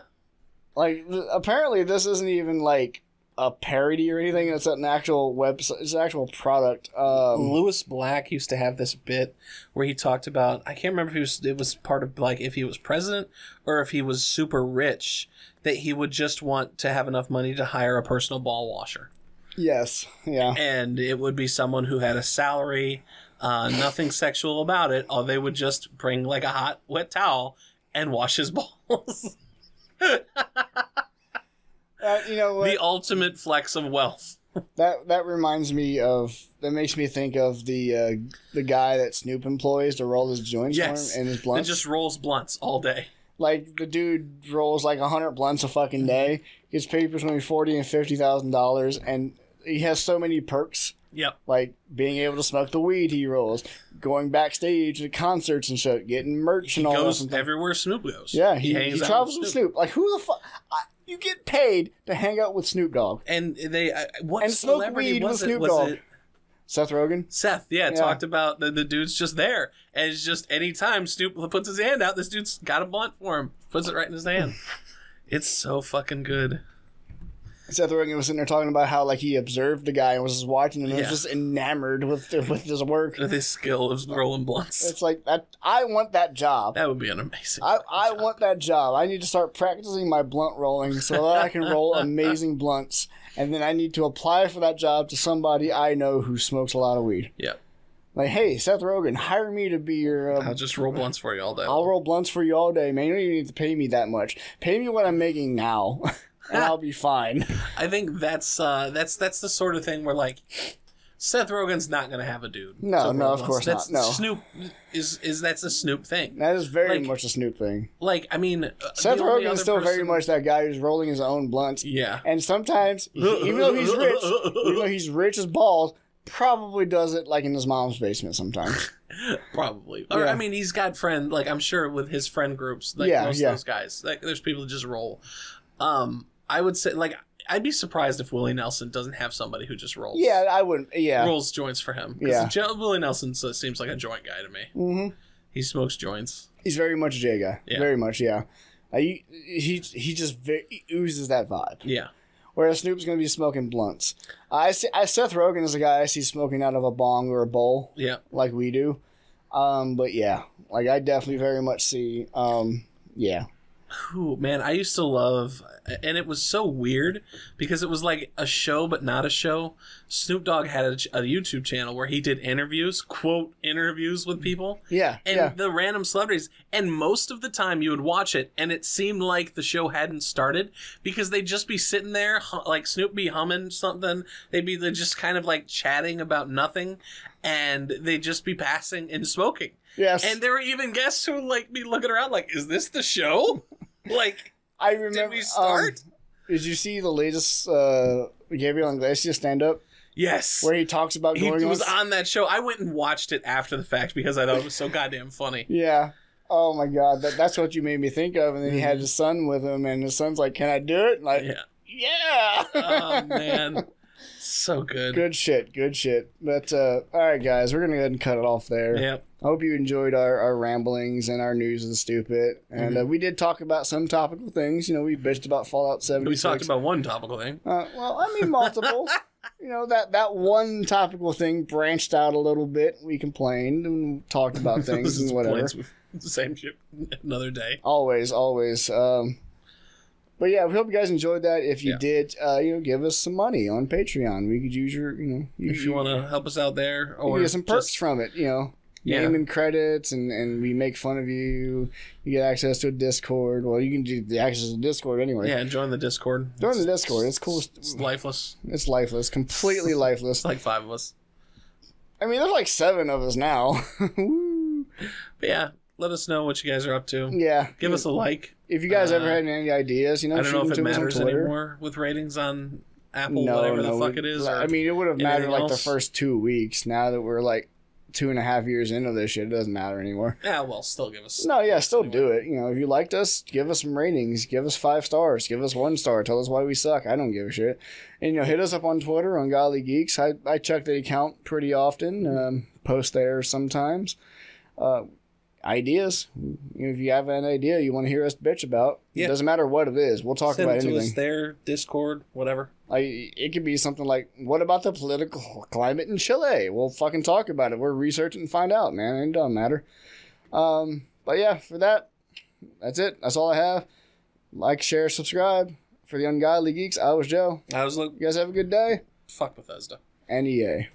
like apparently this isn't even like a parody or anything. It's an actual website. It's an actual product. Um, Lewis Black used to have this bit where he talked about I can't remember if he was it was part of like if he was president or if he was super rich that he would just want to have enough money to hire a personal ball washer yes, yeah. and it would be someone who had a salary uh, nothing sexual about it or they would just bring like a hot wet towel and wash his balls Uh, you know what? the ultimate flex of wealth that that reminds me of. That makes me think of the uh, the guy that Snoop employs to roll his joints Yes. for him and his and blunts. just rolls blunts all day like the dude rolls like hundred blunts a fucking day. Gets paid between forty and fifty thousand dollars, and he has so many perks. yep like being able to smoke the weed he rolls, going backstage at concerts and shit, getting merch he and all goes that. everywhere Snoop goes Yeah, he, he, hangs out travels with Snoop. Like who the fuck? You get paid to hang out with Snoop Dogg. and they uh, what And smoke celebrity weed was with it? Snoop was Dogg. it Seth Rogen. Seth? Yeah, Yeah. talked about the, the dude's just there, and it's just anytime Snoop puts his hand out, this dude's got a blunt for him, puts it right in his hand. It's so fucking good. Seth Rogen was sitting there talking about how like he observed the guy and was just watching him and Yeah. was just enamored with with his work. With his skill of rolling blunts, It's like that. I want that job. that would be an amazing. I, I job. want that job. I need to start practicing my blunt rolling so that I can roll amazing blunts. And then I need to apply for that job to somebody I know who smokes a lot of weed. Yeah, Like, hey, Seth Rogen, hire me to be your. I'll Um, just roll blunts for you all day. I'll roll blunts for you all day, man. You don't even need to pay me that much. Pay me what I'm making now, and I'll be fine. I think that's uh, that's that's the sort of thing where like. Seth Rogen's not gonna have a dude. No, to no, roll of blunts. course that's not, no. Snoop is is that's a Snoop thing. That is very Like- much a Snoop thing. Like I mean, uh, Seth the only Rogen is still very much that guy who's rolling his own blunts. yeah. And sometimes, even though he's rich, even though he's rich as balls, probably does it like in his mom's basement sometimes. Probably. Or Yeah. I mean, he's got friend like I'm sure with his friend groups, like Yeah, most yeah. of those guys. Like there's people that just roll. Um, I would say like I'd be surprised if Willie Nelson doesn't have somebody who just rolls. Yeah, I wouldn't. Yeah. Rolls joints for him. Yeah. Willie Nelson so- seems like a joint guy to me. hmm He smokes joints. He's very much a J guy. Yeah. Very much, yeah. Uh, he, he he just ve- he oozes that vibe. Yeah. Whereas Snoop's gonna be smoking blunts. I see. I, Seth Rogen is a guy I see smoking out of a bong or a bowl Yeah. like we do. Um, but yeah, like I definitely very much see. Um, yeah, Ooh, man, I used to love, and it was so weird because it was like a show but not a show. Snoop Dogg had a, a YouTube channel where he did interviews, quote interviews with people. yeah, and yeah. the random celebrities. And most of the time, you would watch it, and it seemed like the show hadn't started because they'd just be sitting there, like Snoop be humming something. They'd be just kind of like chatting about nothing, and they'd just be passing and smoking. Yes, And there were even guests who would like be looking around, like, "Is this the show?" like, I remember. did we start? um, Did you see the latest uh, Gabriel Iglesias stand up Yes. where he talks about he going was on? that show. I went and watched it after the fact because I thought it was so goddamn funny. Yeah. Oh my god, that, that's what you made me think of. And then he had Mhm. his son with him, and his son's like, "Can I do it?" Like, Yeah. yeah. Oh man. So good. Good shit, good shit. But uh, all right, guys, we're gonna go ahead and cut it off there. Yep. I hope you enjoyed our, our ramblings and our news of the stupid. And Mm-hmm. uh, we did talk about some topical things. You know, we bitched about Fallout Seventy We talked about one topical thing. Uh, well, I mean multiple. you know that that one topical thing branched out a little bit. We complained and talked about things and whatever. Same shit another day. Always, always. Um, but yeah, we hope you guys enjoyed that. If you Yeah. did, uh, you know, give us some money on Patreon. We could use your, you know, If you want to help us out there, you or get some perks just- from it. You know, Yeah. name and credits, and and we make fun of you. You get access to a Discord. Well, you can do the access to Discord anyway. yeah, join the Discord. Join the Discord. It's cool. It's lifeless. It's lifeless, completely lifeless. It's like five of us. I mean, there's like seven of us now. But yeah, let us know what you guys are up to. yeah. Give us a like. If you guys ever uh, had any ideas, you know, I don't know if it to us on matters anymore with ratings on Apple, whatever the fuck we- it is. I mean, it would have mattered like the first two weeks. Now that we're like two and a half years into this shit, it doesn't matter anymore. yeah, well, still give us. No, yeah, still do it. You know, if you liked us, give us some ratings. Give us five stars. Give us one star. Tell us why we suck. I don't give a shit. And you know, hit us up on Twitter Ungodly Geeks. I I check the account pretty often. Um, post there sometimes. Uh, ideas. If you have an idea you want to hear us bitch about, Yeah. it doesn't matter what it is. We'll talk Send about it to anything. us there, Discord, whatever. Like it could be something like, "What about the political climate in Chile?" We'll fucking talk about it. We're researching and find out, man. It doesn't matter. Um, but yeah, for that, that's it. That's all I have. Like, share, subscribe. For the ungodly geeks, I was Joe. I was like, You guys have a good day. fuck Bethesda. And EA.